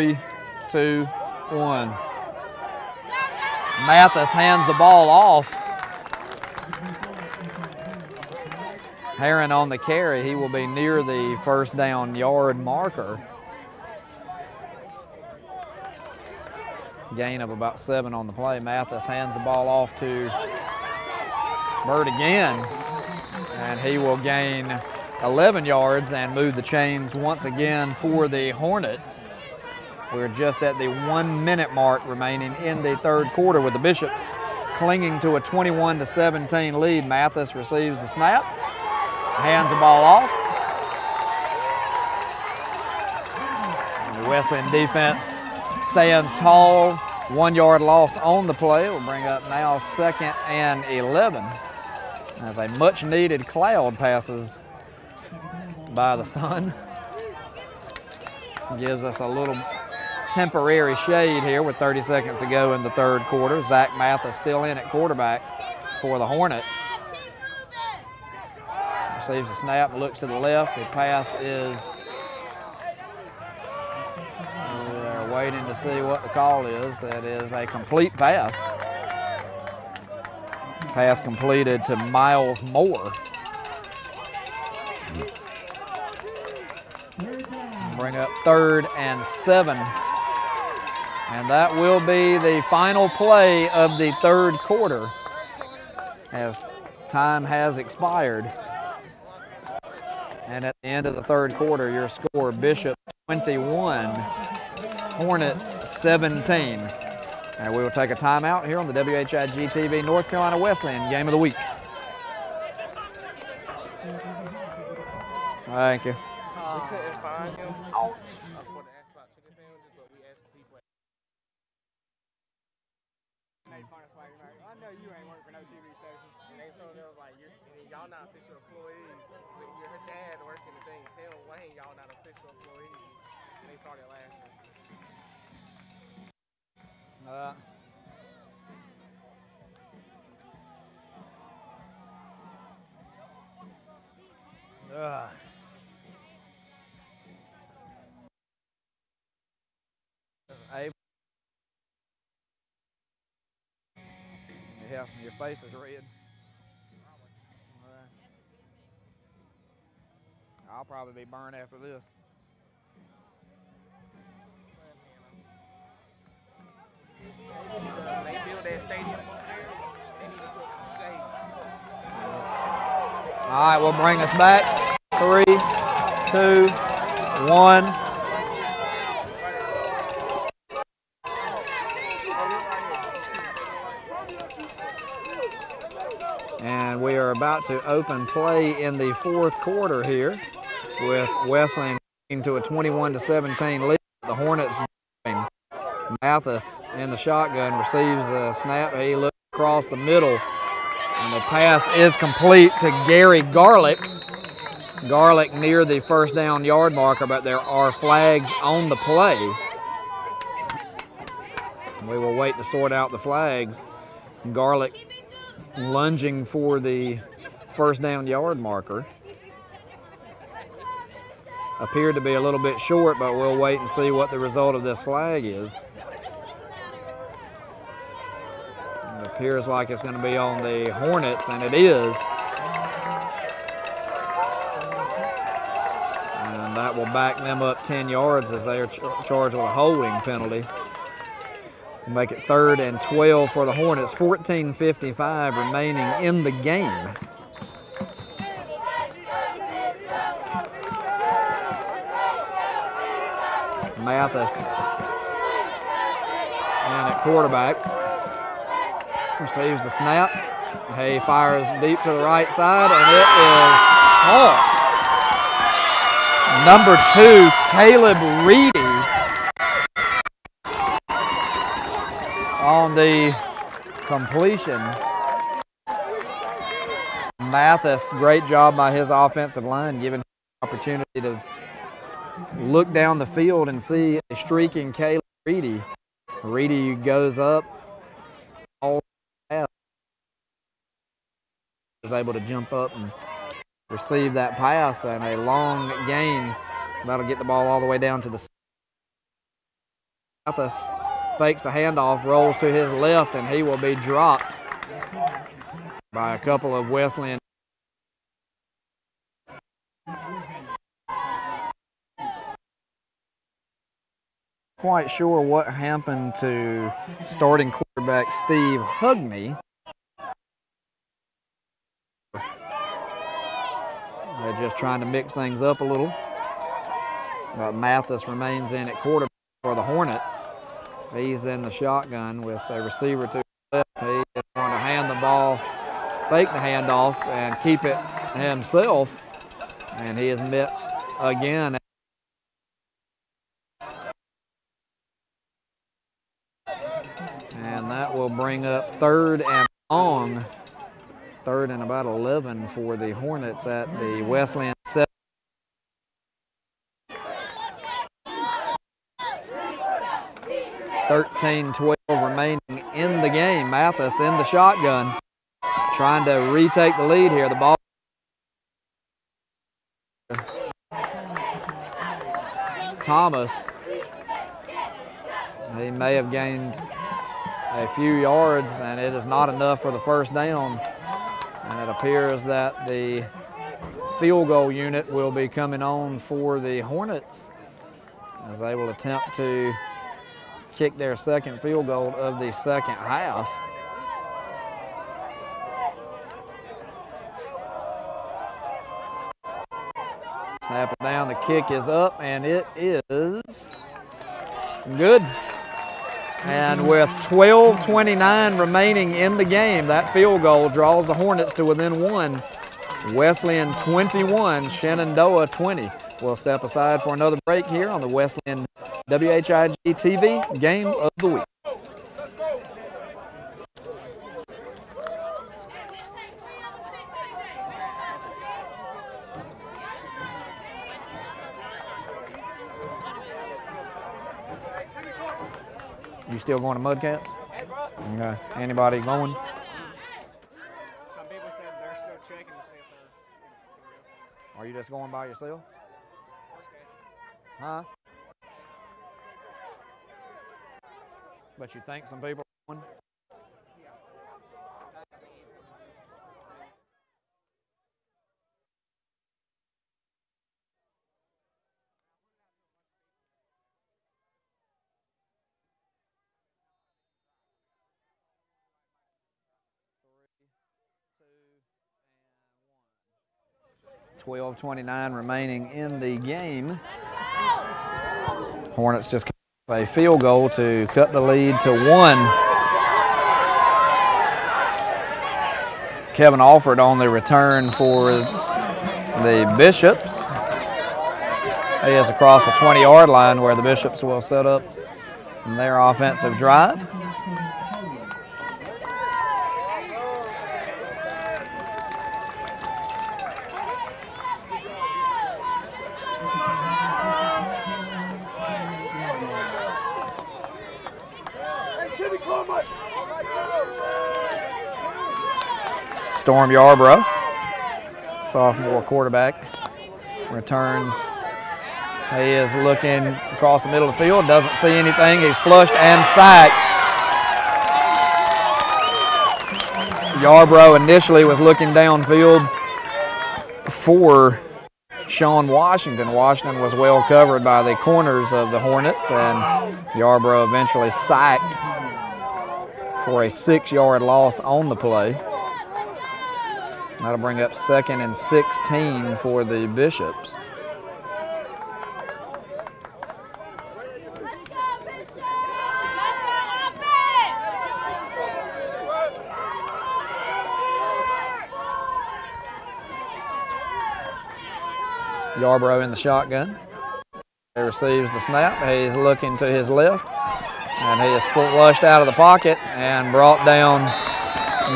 Speaker 2: Three, two, one. Mathis hands the ball off. Heron on the carry. He will be near the first down yard marker. Gain of about seven on the play. Mathis hands the ball off to Bird again. And he will gain 11 yards and move the chains once again for the Hornets. We're just at the one minute mark remaining in the third quarter with the Bishops clinging to a 21 to 17 lead. Mathis receives the snap, hands the ball off. And the Wesleyan defense stands tall. One yard loss on the play will bring up now second and 11 as a much needed cloud passes by the sun. Gives us a little temporary shade here with 30 seconds to go in the third quarter. Zach Mathis still in at quarterback for the Hornets. Receives the snap, looks to the left. The pass is. They're waiting to see what the call is. That is a complete pass. Pass completed to Miles Moore. Bring up third and seven. And that will be the final play of the third quarter as time has expired. And at the end of the third quarter, your score Bishop 21, Hornets 17. And we will take a timeout here on the WHIG TV North Carolina Wesleyan Game of the Week. Thank you. Uh, Ugh. Abe. Yeah, your face is red. I'll probably be burned after this. All right, we'll bring us back. Three, two, one. And we are about to open play in the fourth quarter here with Wesleyan to a 21 to 17 lead. The Hornets Mathis in the shotgun receives the snap. He looks across the middle, and the pass is complete to Gary Garlick. Garlick near the first down yard marker, but there are flags on the play. We will wait to sort out the flags. Garlick lunging for the first down yard marker. Appeared to be a little bit short, but we'll wait and see what the result of this flag is. Appears like it's going to be on the Hornets, and it is. And that will back them up 10 yards as they are ch- charged with a holding penalty. Make it third and 12 for the Hornets. 14.55 remaining in the game. Mathis. And at quarterback. Receives the snap. He fires deep to the right side, and it is caught. Number two, Caleb Reedy on the completion. Mathis, great job by his offensive line, giving him opportunity to look down the field and see a streaking Caleb Reedy. Reedy goes up, all was able to jump up and receive that pass and a long gain. That'll get the ball all the way down to the Mathis fakes the handoff, rolls to his left, and he will be dropped by a couple of Wesleyan. Quite sure what happened to starting quarterback Steve Hugney. They're just trying to mix things up a little. But Mathis remains in at quarterback for the Hornets. He's in the shotgun with a receiver to left. He is going to hand the ball, fake the handoff, and keep it himself. And he is met again. And that will bring up third and long. Third and about 11 for the Hornets at the Wesleyan 7. Thirteen, twelve remaining in the game. Mathis in the shotgun, trying to retake the lead here. The ball. Thomas. He may have gained a few yards, and it is not enough for the first down. And it appears that the field goal unit will be coming on for the Hornets as they will attempt to kick their second field goal of the second half. Snap it down, the kick is up, and it is good. And with 12.29 remaining in the game, that field goal draws the Hornets to within one. Wesleyan 21, Shenandoah 20. We'll step aside for another break here on the Wesleyan WHIG TV Game of the Week. You still going to Mudcats? Okay. Anybody going?
Speaker 4: Some people said they're still checking to see if they're.
Speaker 2: Are you just going by yourself? Huh? But you think some people are going? 12:29 remaining in the game. Hornets just a field goal to cut the lead to one. Kevin Alford on the return for the Bishops. He is across the 20 yard line where the Bishops will set up their offensive drive. Storm Yarborough, sophomore quarterback, returns. He is looking across the middle of the field, doesn't see anything. He's flushed and sacked. Yarbrough initially was looking downfield for Sean Washington. Washington was well covered by the corners of the Hornets, and Yarbrough eventually sacked for a six yard loss on the play. That'll bring up second and 16 for the Bishops. Yarborough in the shotgun. He receives the snap. He's looking to his left. And he is flushed out of the pocket and brought down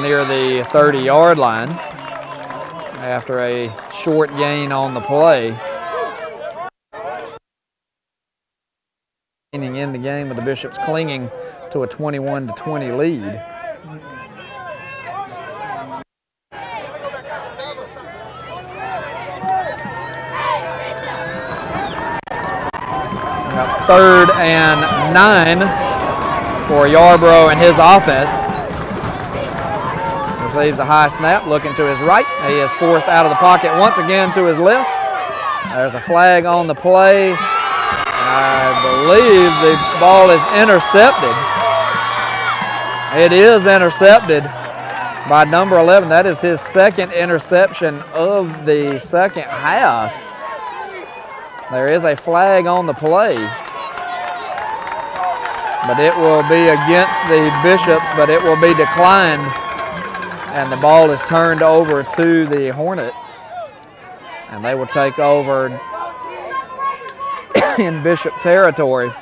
Speaker 2: near the 30 yard line after a short gain on the play. In the game with the Bishops clinging to a 21 to 20 lead. Third and nine for Yarbrough and his offense. Receives a high snap, looking to his right. He is forced out of the pocket once again to his left. There's a flag on the play. I believe the ball is intercepted. It is intercepted by number 11. That is his second interception of the second half. There is a flag on the play. But it will be against the Bishops, but it will be declined. And the ball is turned over to the Hornets. And they will take over in Bishop territory.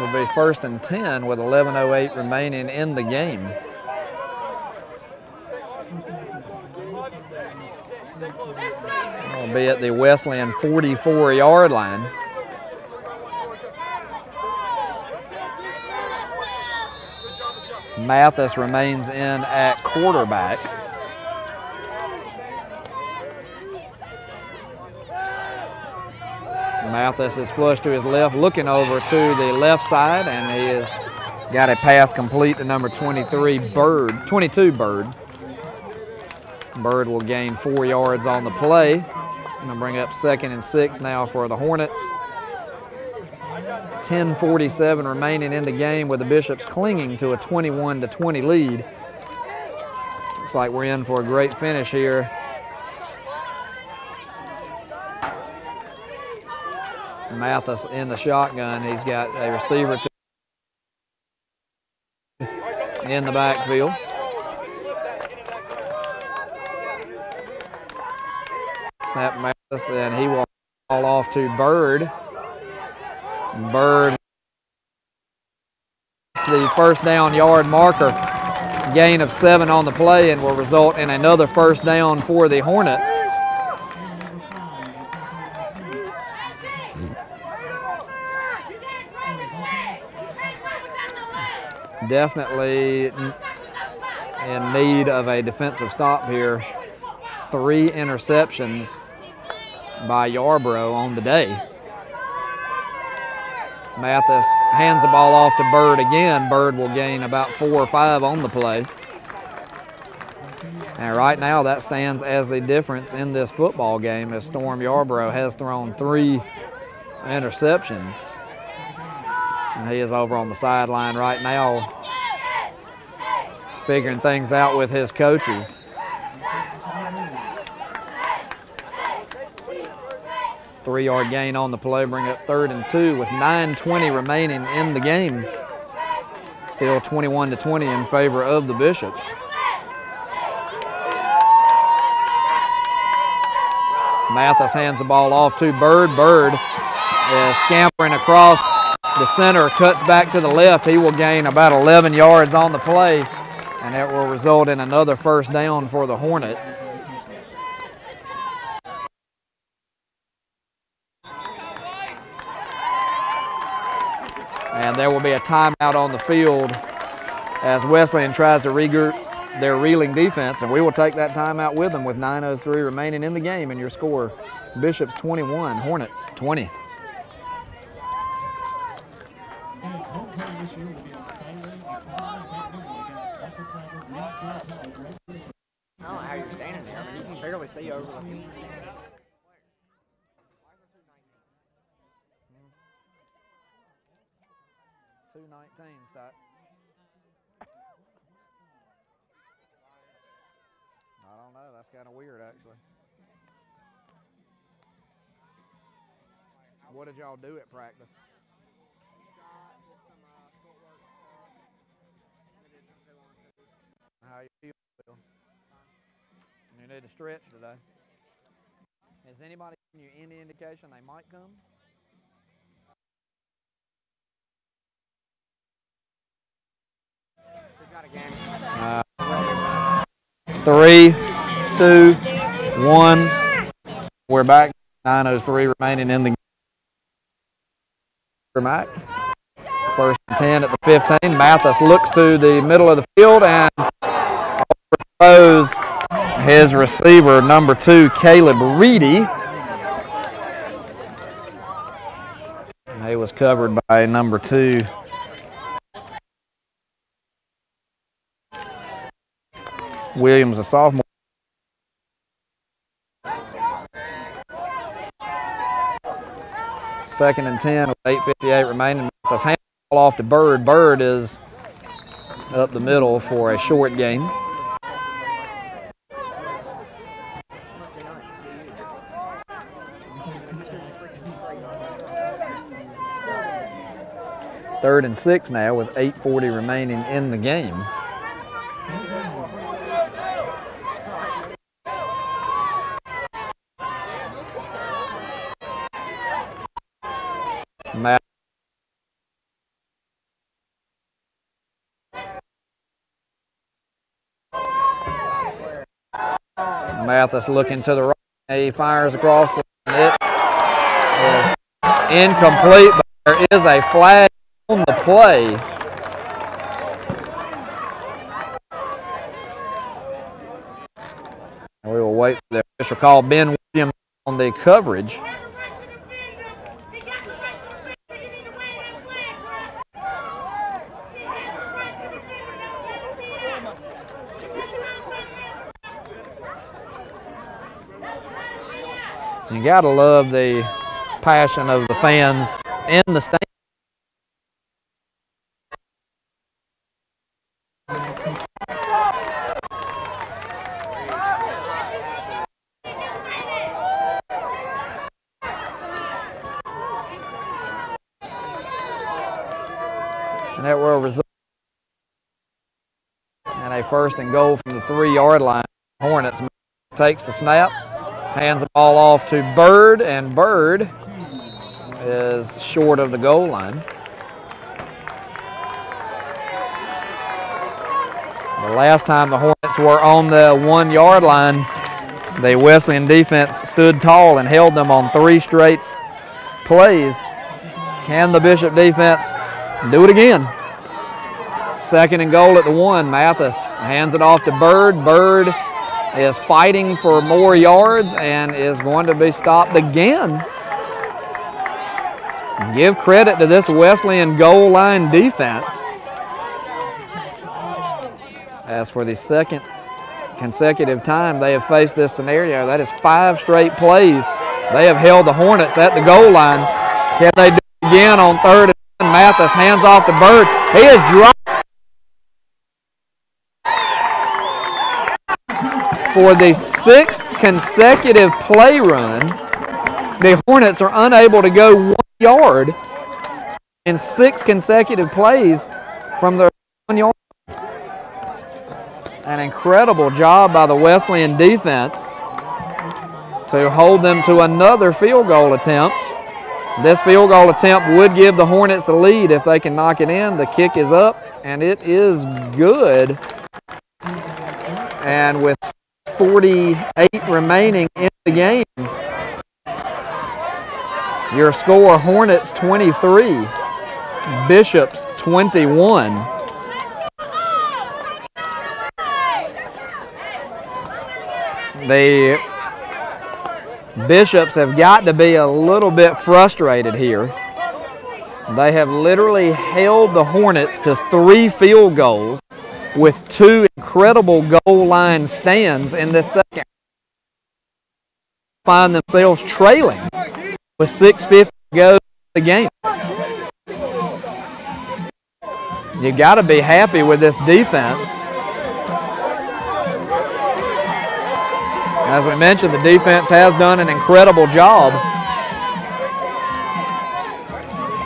Speaker 2: Will be first and 10 with 11.08 remaining in the game. Will be at the Wesleyan 44 yard line. Mathis remains in at quarterback. Mathis is flushed to his left, looking over to the left side, and he has got a pass complete to number 23, Bird, 22, Bird. Bird will gain four yards on the play. Gonna bring up second and six now for the Hornets. 10:47 remaining in the game with the Bishops clinging to a 21 to 20 lead. Looks like we're in for a great finish here. Mathis in the shotgun. He's got a receiver in the backfield. Snap Mathis, and he will fall off to Bird. Bird the first down yard marker. Gain of seven on the play and will result in another first down for the Hornets. Definitely in need of a defensive stop here. Three interceptions by Yarbrough on the day. Mathis hands the ball off to Bird again. Bird will gain about four or five on the play. And right now that stands as the difference in this football game as Storm Yarborough has thrown three interceptions. And he is over on the sideline right now figuring things out with his coaches. Three yard gain on the play, bring up third and two with 9.20 remaining in the game. Still 21 to 20 in favor of the Bishops. Mathis hands the ball off to Bird. Bird is scampering across the center, cuts back to the left. He will gain about 11 yards on the play, and it will result in another first down for the Hornets. And there will be a timeout on the field as Wesleyan tries to regroup their reeling defense, and we will take that timeout with them with 9.03 remaining in the game. And your score Bishops 21, Hornets 20.
Speaker 1: And homecoming this year will be on Saturday, October 9th, again, Upper Tiger, Greenfield College, right
Speaker 5: I don't know how you're standing there. I mean, you can barely see over the
Speaker 2: I don't know. That's kind of weird, actually. What did y'all do at practice? How you feel? You need to stretch today. Has anybody given you any indication they might come? Three, two, one. We're back. 9.03 remaining in the game. First and 10 at the 15. Mathis looks to the middle of the field and throws his receiver, number two, Caleb Reedy. He was covered by number two. Williams, a sophomore. Second and 10 with 8.58 remaining. Mathis hands the off to Bird. Bird is up the middle for a short game. Third and six now with 8.40 remaining in the game. Mathis looking to the right. He fires across the it is incomplete, but there is a flag on the play. We will wait for the official call. Ben Williams on the coverage. You gotta love the passion of the fans in the stand. And that will result in a first and goal from the three-yard line. Hornets takes the snap, hands the ball off to Bird, and Bird is short of the goal line. The last time the Hornets were on the one yard line, the Wesleyan defense stood tall and held them on three straight plays. Can the Bishop defense do it again? Second and goal at the one. Mathis hands it off to Bird. Bird is fighting for more yards and is going to be stopped again. Give credit to this Wesleyan goal line defense. As for the second consecutive time they have faced this scenario, that is five straight plays. They have held the Hornets at the goal line. Can they do it again on third and? Mathis hands off to Bird. He is dropped. For the sixth consecutive play run, the Hornets are unable to go one yard in six consecutive plays from their one yard. An incredible job by the Wesleyan defense to hold them to another field goal attempt. This field goal attempt would give the Hornets the lead if they can knock it in. The kick is up, and it is good. And with 48 remaining in the game, your score Hornets 23, Bishops 21. The Bishops have got to be a little bit frustrated here. They have literally held the Hornets to three field goals with two incredible goal line stands in this second. Find themselves trailing with 6.50 to go the game. You got to be happy with this defense. As we mentioned, the defense has done an incredible job.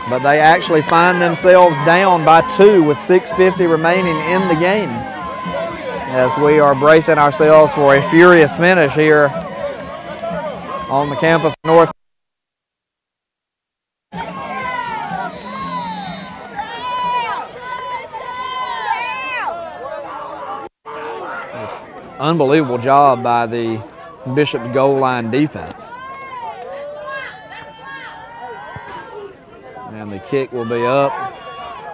Speaker 2: But they actually find themselves down by two with 6.50 remaining in the game. As we are bracing ourselves for a furious finish here on the campus of North. Unbelievable job by the Bishop's goal line defense. And the kick will be up,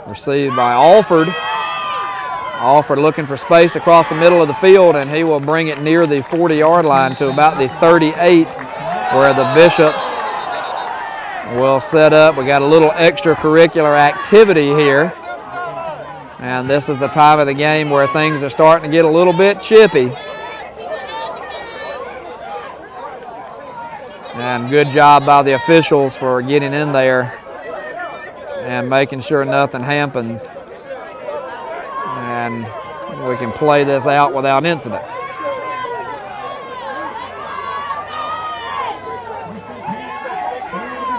Speaker 2: received by Alford. Alford looking for space across the middle of the field, and he will bring it near the 40 yard line to about the 38, where the Bishops will set up. We got a little extracurricular activity here. And this is the time of the game where things are starting to get a little bit chippy. And good job by the officials for getting in there and making sure nothing happens. And we can play this out without incident.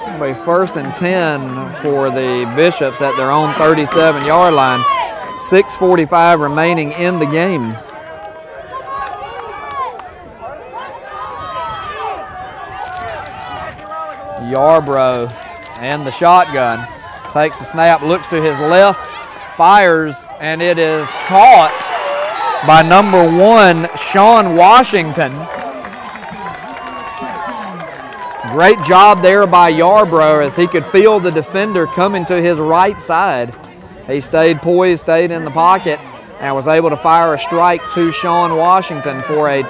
Speaker 2: It'll be first and 10 for the Bishops at their own 37 yard line. 6.45 remaining in the game. Yarbrough and the shotgun takes the snap, looks to his left, fires, and it is caught by number one, Sean Washington. Great job there by Yarbrough as he could feel the defender coming to his right side. He stayed poised, stayed in the pocket, and was able to fire a strike to Sean Washington for a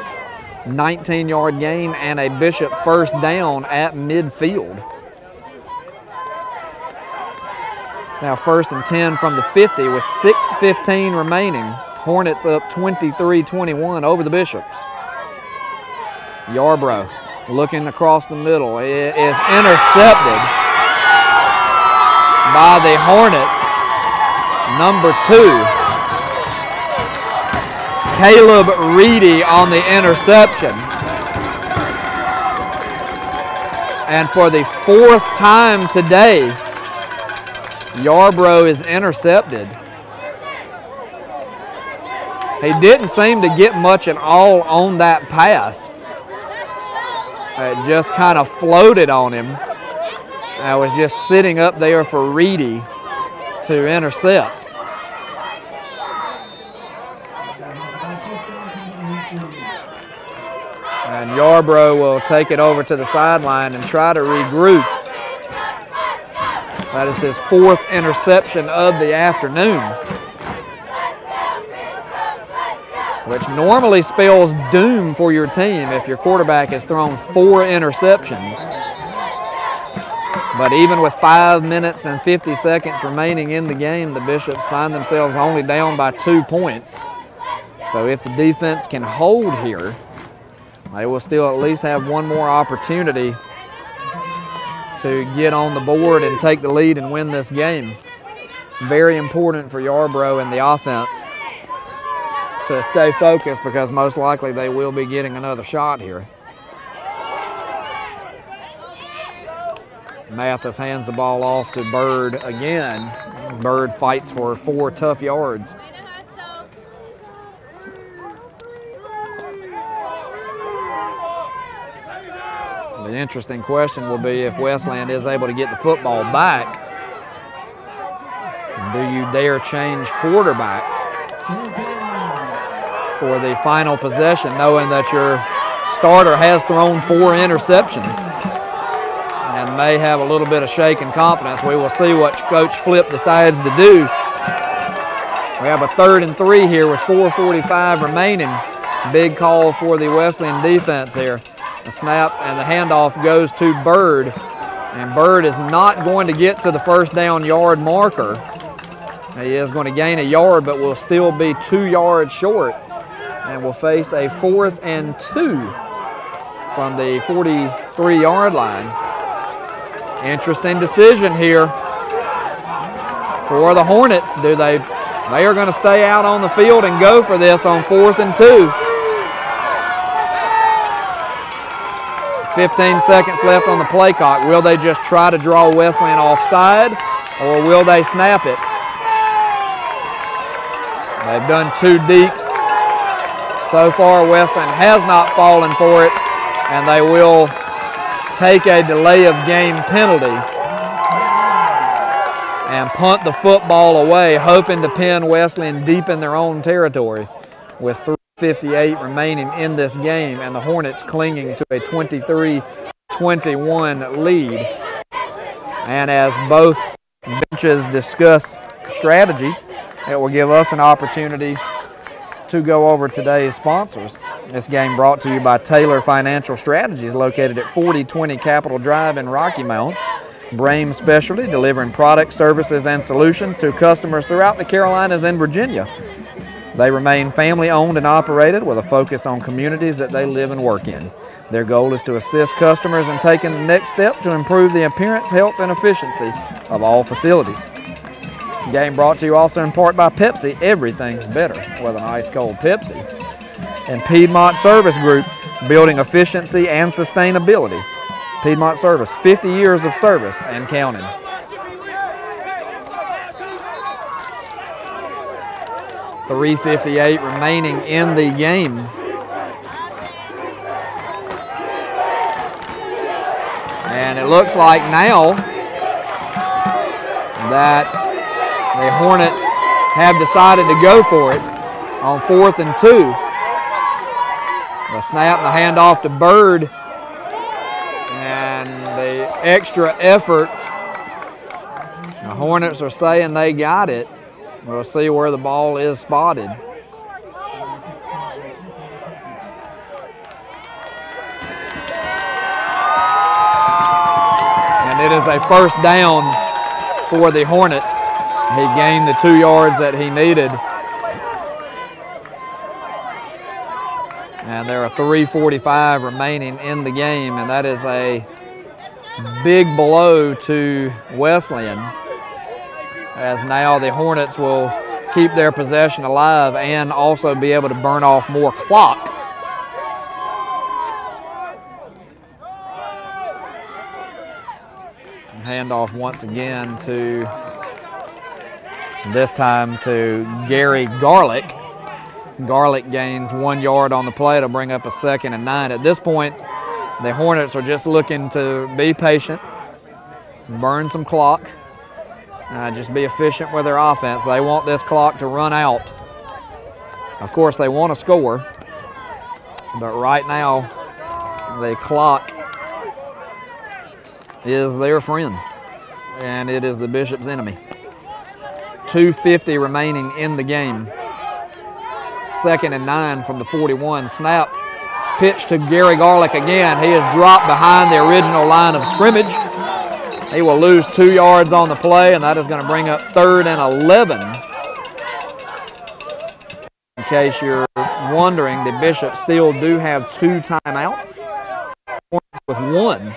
Speaker 2: 19 yard gain and a Bishop first down at midfield. It's now first and 10 from the 50 with 6.15 remaining. Hornets up 23 21 over the Bishops. Yarbrough looking across the middle. It is intercepted by the Hornets number two. Caleb Reedy on the interception. And for the fourth time today, Yarbrough is intercepted. He didn't seem to get much at all on that pass. It just kind of floated on him. I was just sitting up there for Reedy to intercept. And Yarbrough will take it over to the sideline and try to regroup. That is his fourth interception of the afternoon, which normally spells doom for your team if your quarterback has thrown four interceptions. But even with five minutes and 50 seconds remaining in the game, the Bishops find themselves only down by two points. So if the defense can hold here, they will still at least have one more opportunity to get on the board and take the lead and win this game. Very important for Yarbrough and the offense to stay focused because most likely they will be getting another shot here. Mathis hands the ball off to Bird again. Bird fights for four tough yards.
Speaker 3: Way to hustle.
Speaker 2: The interesting question will be if Wesleyan is able to get the football back, do you dare change quarterbacks for the final possession, knowing that your starter has thrown four interceptions and may have a little bit of shaken confidence? We will see what Coach Flip decides to do. We have a third and three here with 4.45 remaining. Big call for the Wesleyan defense here. The snap and the handoff goes to Bird. And Bird is not going to get to the first down yard marker. He is going to gain a yard, but will still be two yards short. And will face a fourth and two from the 43 yard line. Interesting decision here for the Hornets. Do they? They are going to stay out on the field and go for this on fourth and two. 15 seconds left on the play clock. Will they just try to draw Wesleyan offside or will they snap it? They've done two deeks. So far, Wesleyan has not fallen for it, and they will take a delay of game penalty and punt the football away, hoping to pin Wesleyan deep in their own territory with 3.58 remaining in this game, and the Hornets clinging to a 23-21 lead. And as both benches discuss strategy, it will give us an opportunity to go over today's sponsors. This game brought to you by Taylor Financial Strategies, located at 4020 Capitol Drive in Rocky Mount. Brame Specialty, delivering products, services, and solutions to customers throughout the Carolinas and Virginia. They remain family owned and operated with a focus on communities that they live and work in. Their goal is to assist customers in taking the next step to improve the appearance, health, and efficiency of all facilities. Game brought to you also in part by Pepsi. Everything's better with an ice cold Pepsi. And Piedmont Service Group, building efficiency and sustainability. Piedmont Service, 50 years of service and counting. Three fifty-eight remaining in the game. And it looks like now that the Hornets have decided to go for it on fourth and two. The snap and the handoff to Bird. And the extra effort. The Hornets are saying they got it. We'll see where the ball is spotted. And it is a first down for the Hornets. He gained the two yards that he needed. And there are 3.45 remaining in the game, and that is a big blow to Wesleyan. As now the Hornets will keep their possession alive and also be able to burn off more clock. Handoff once again to this time to Gary Garlick. Garlick gains one yard on the play to bring up a second and nine. At this point, the Hornets are just looking to be patient, burn some clock, uh, just be efficient with their offense. They want this clock to run out. Of course, they want to score, but right now, the clock is their friend, and it is the Bishop's enemy. 2.50 remaining in the game. Second and nine from the 41. Snap, pitch to Gary Garlick again. He is dropped behind the original line of scrimmage. He will lose two yards on the play, and that is going to bring up third and 11. In case you're wondering, the Bishops still do have two timeouts with one.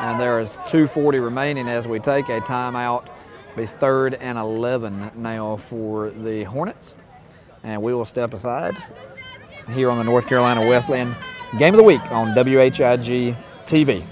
Speaker 2: And there is 2.40 remaining as we take a timeout. Be third and 11 now for the Hornets. And we will step aside here on the North Carolina Wesleyan Game of the Week on WHIG TV.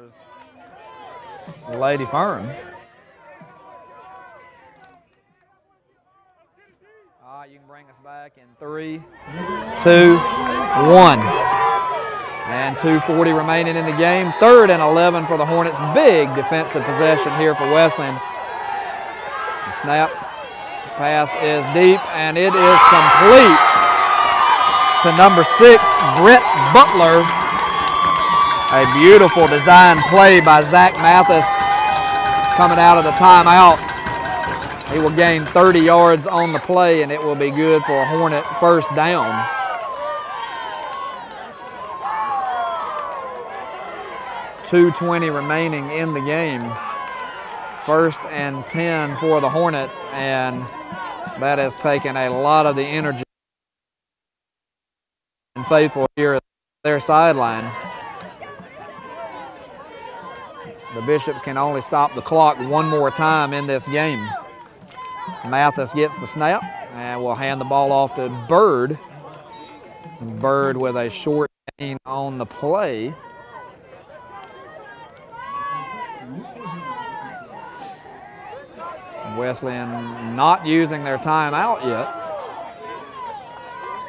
Speaker 2: Sponsors, Lady Fern. All ah, right, you can bring us back in three, two, one. And 240 remaining in the game. Third and 11 for the Hornets. Big defensive possession here for Wesleyan. The snap pass is deep and it is complete to number six, Brett Butler. A beautiful design play by Zach Mathis coming out of the timeout. He will gain 30 yards on the play and it will be good for a Hornet first down. Two twenty remaining in the game. First and 10 for the Hornets, and that has taken a lot of the energy and faithful here at their sideline. The Bishops can only stop the clock one more time in this game. Mathis gets the snap and will hand the ball off to Bird. Bird with a short gain on the play. Wesleyan not using their timeout yet.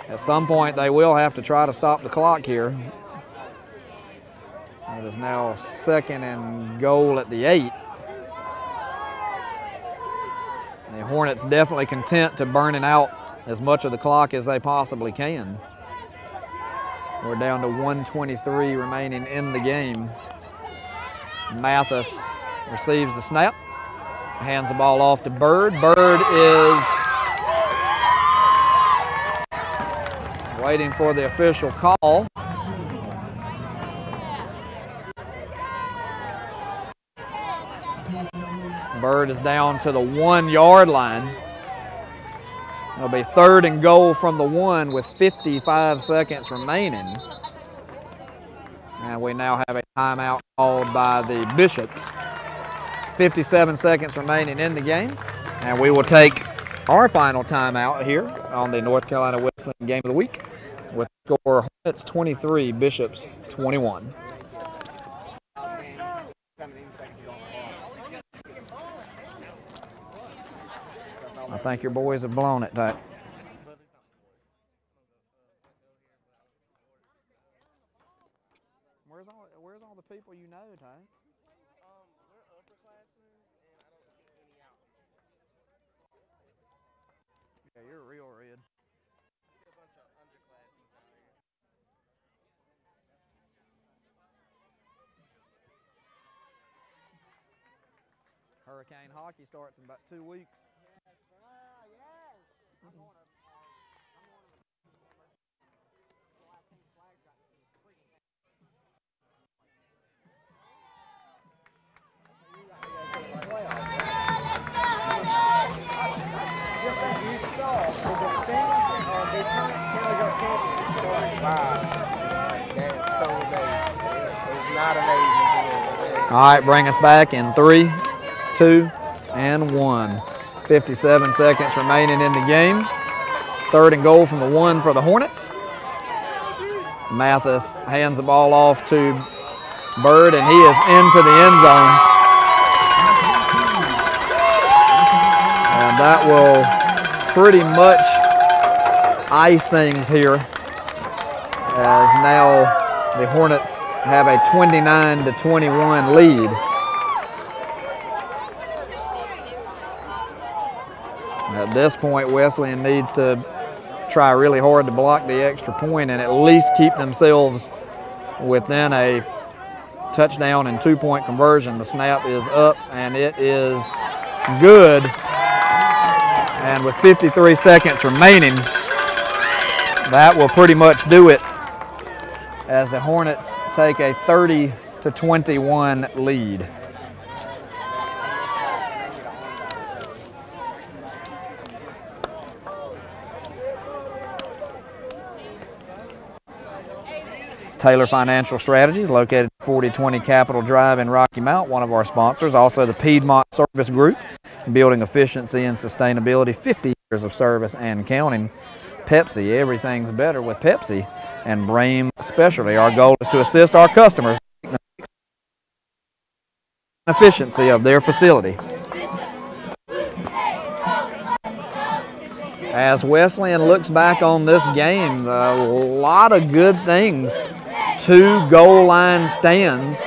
Speaker 2: At some point, they will have to try to stop the clock here. It is now second and goal at the eight. The Hornets definitely content to burning out as much of the clock as they possibly can. We're down to 123 remaining in the game. Mathis receives the snap, hands the ball off to Bird. Bird is waiting for the official call. Bird is down to the one yard line. It'll be third and goal from the one with 55 seconds remaining. And we now have a timeout called by the Bishops. 57 seconds remaining in the game. And we will take our final timeout here on the North Carolina Wesleyan Game of the Week with score Hornets 23, Bishops 21. I think your boys have blown it, Ty. Where's all, where's all the people you know, Ty?
Speaker 4: Um, we're upperclassmen, and I don't see any out.
Speaker 2: Yeah, you're real red.
Speaker 4: I see a bunch of underclassmen out here.
Speaker 2: Hurricane hockey starts in about two weeks. All right, bring us back in three, two, and one. 57 seconds remaining in the game. Third and goal from the one for the Hornets. Mathis hands the ball off to Bird, and he is into the end zone. And that will pretty much ice things here as now the Hornets have a 29 to 21 lead. At this point, Wesleyan needs to try really hard to block the extra point and at least keep themselves within a touchdown and two point conversion. The snap is up and it is good. And with 53 seconds remaining, That will pretty much do it as the Hornets take a 30 to 21 lead. Taylor Financial Strategies, located at 4020 Capitol Drive in Rocky Mount, one of our sponsors. Also, the Piedmont Service Group, building efficiency and sustainability, 50 years of service and counting. Pepsi, everything's better with Pepsi. And Brame Specialty, our goal is to assist our customers in the efficiency of their facility. As Wesleyan looks back on this game, a lot of good things two goal line stands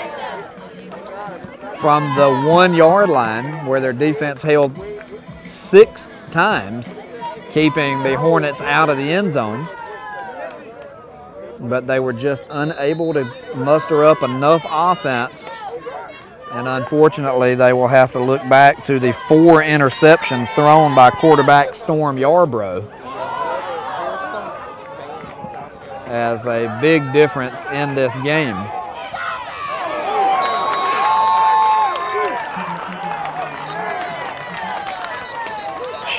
Speaker 2: from the one yard line where their defense held six times, keeping the Hornets out of the end zone. But they were just unable to muster up enough offense. And unfortunately, they will have to look back to the four interceptions thrown by quarterback Storm Yarbrough. as a big difference in this game.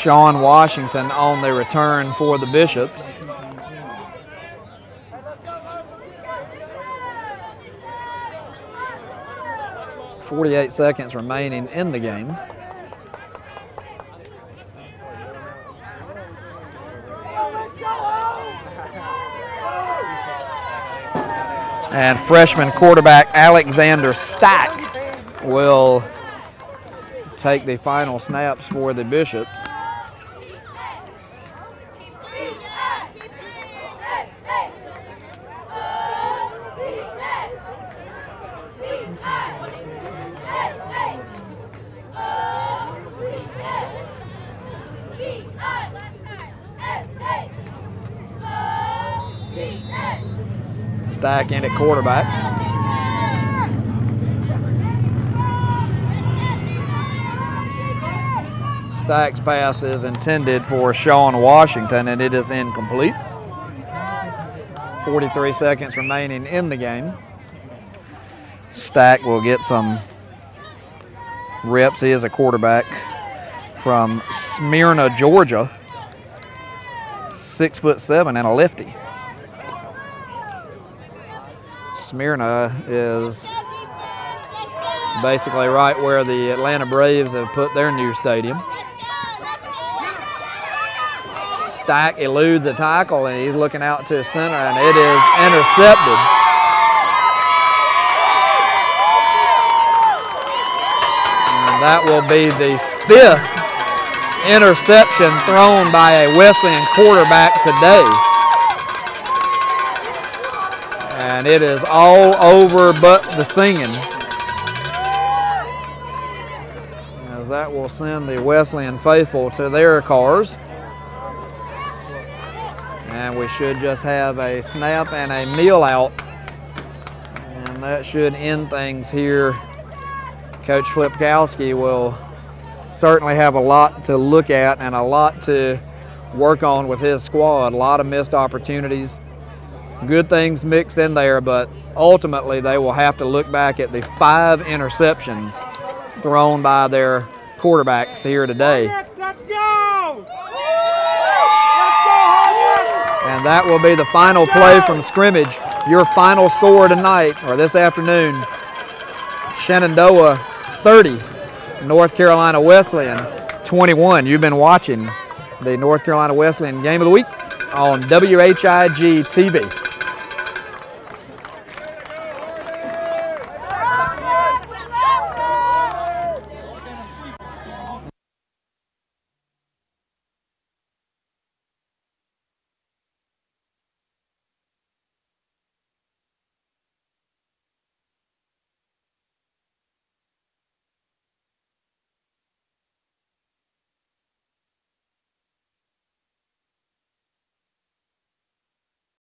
Speaker 2: Sean Washington on the return for the Bishops. Forty-eight seconds remaining in the game. And freshman quarterback Alexander Stack will take the final snaps for the Bishops. Stack in at quarterback. Stack's pass is intended for Sean Washington and it is incomplete. 43 seconds remaining in the game. Stack will get some reps. He is a quarterback from Smyrna, Georgia. Six foot seven and a lefty. Smyrna is basically right where the Atlanta Braves have put their new stadium. Stack eludes a tackle and he's looking out to center and it is intercepted. And that will be the fifth interception thrown by a Wesleyan quarterback today. And it is all over but the singing. As that will send the Wesleyan faithful to their cars. And we should just have a snap and a kneel out. And that should end things here. Coach Flipkowski will certainly have a lot to look at and a lot to work on with his squad. A lot of missed opportunities, good things mixed in there, but ultimately they will have to look back at the five interceptions thrown by their quarterbacks here today. And that will be the final play from scrimmage. Your final score tonight or this afternoon Shenandoah 30, North Carolina Wesleyan 21. You've been watching the North Carolina Wesleyan Game of the Week on WHIG TV.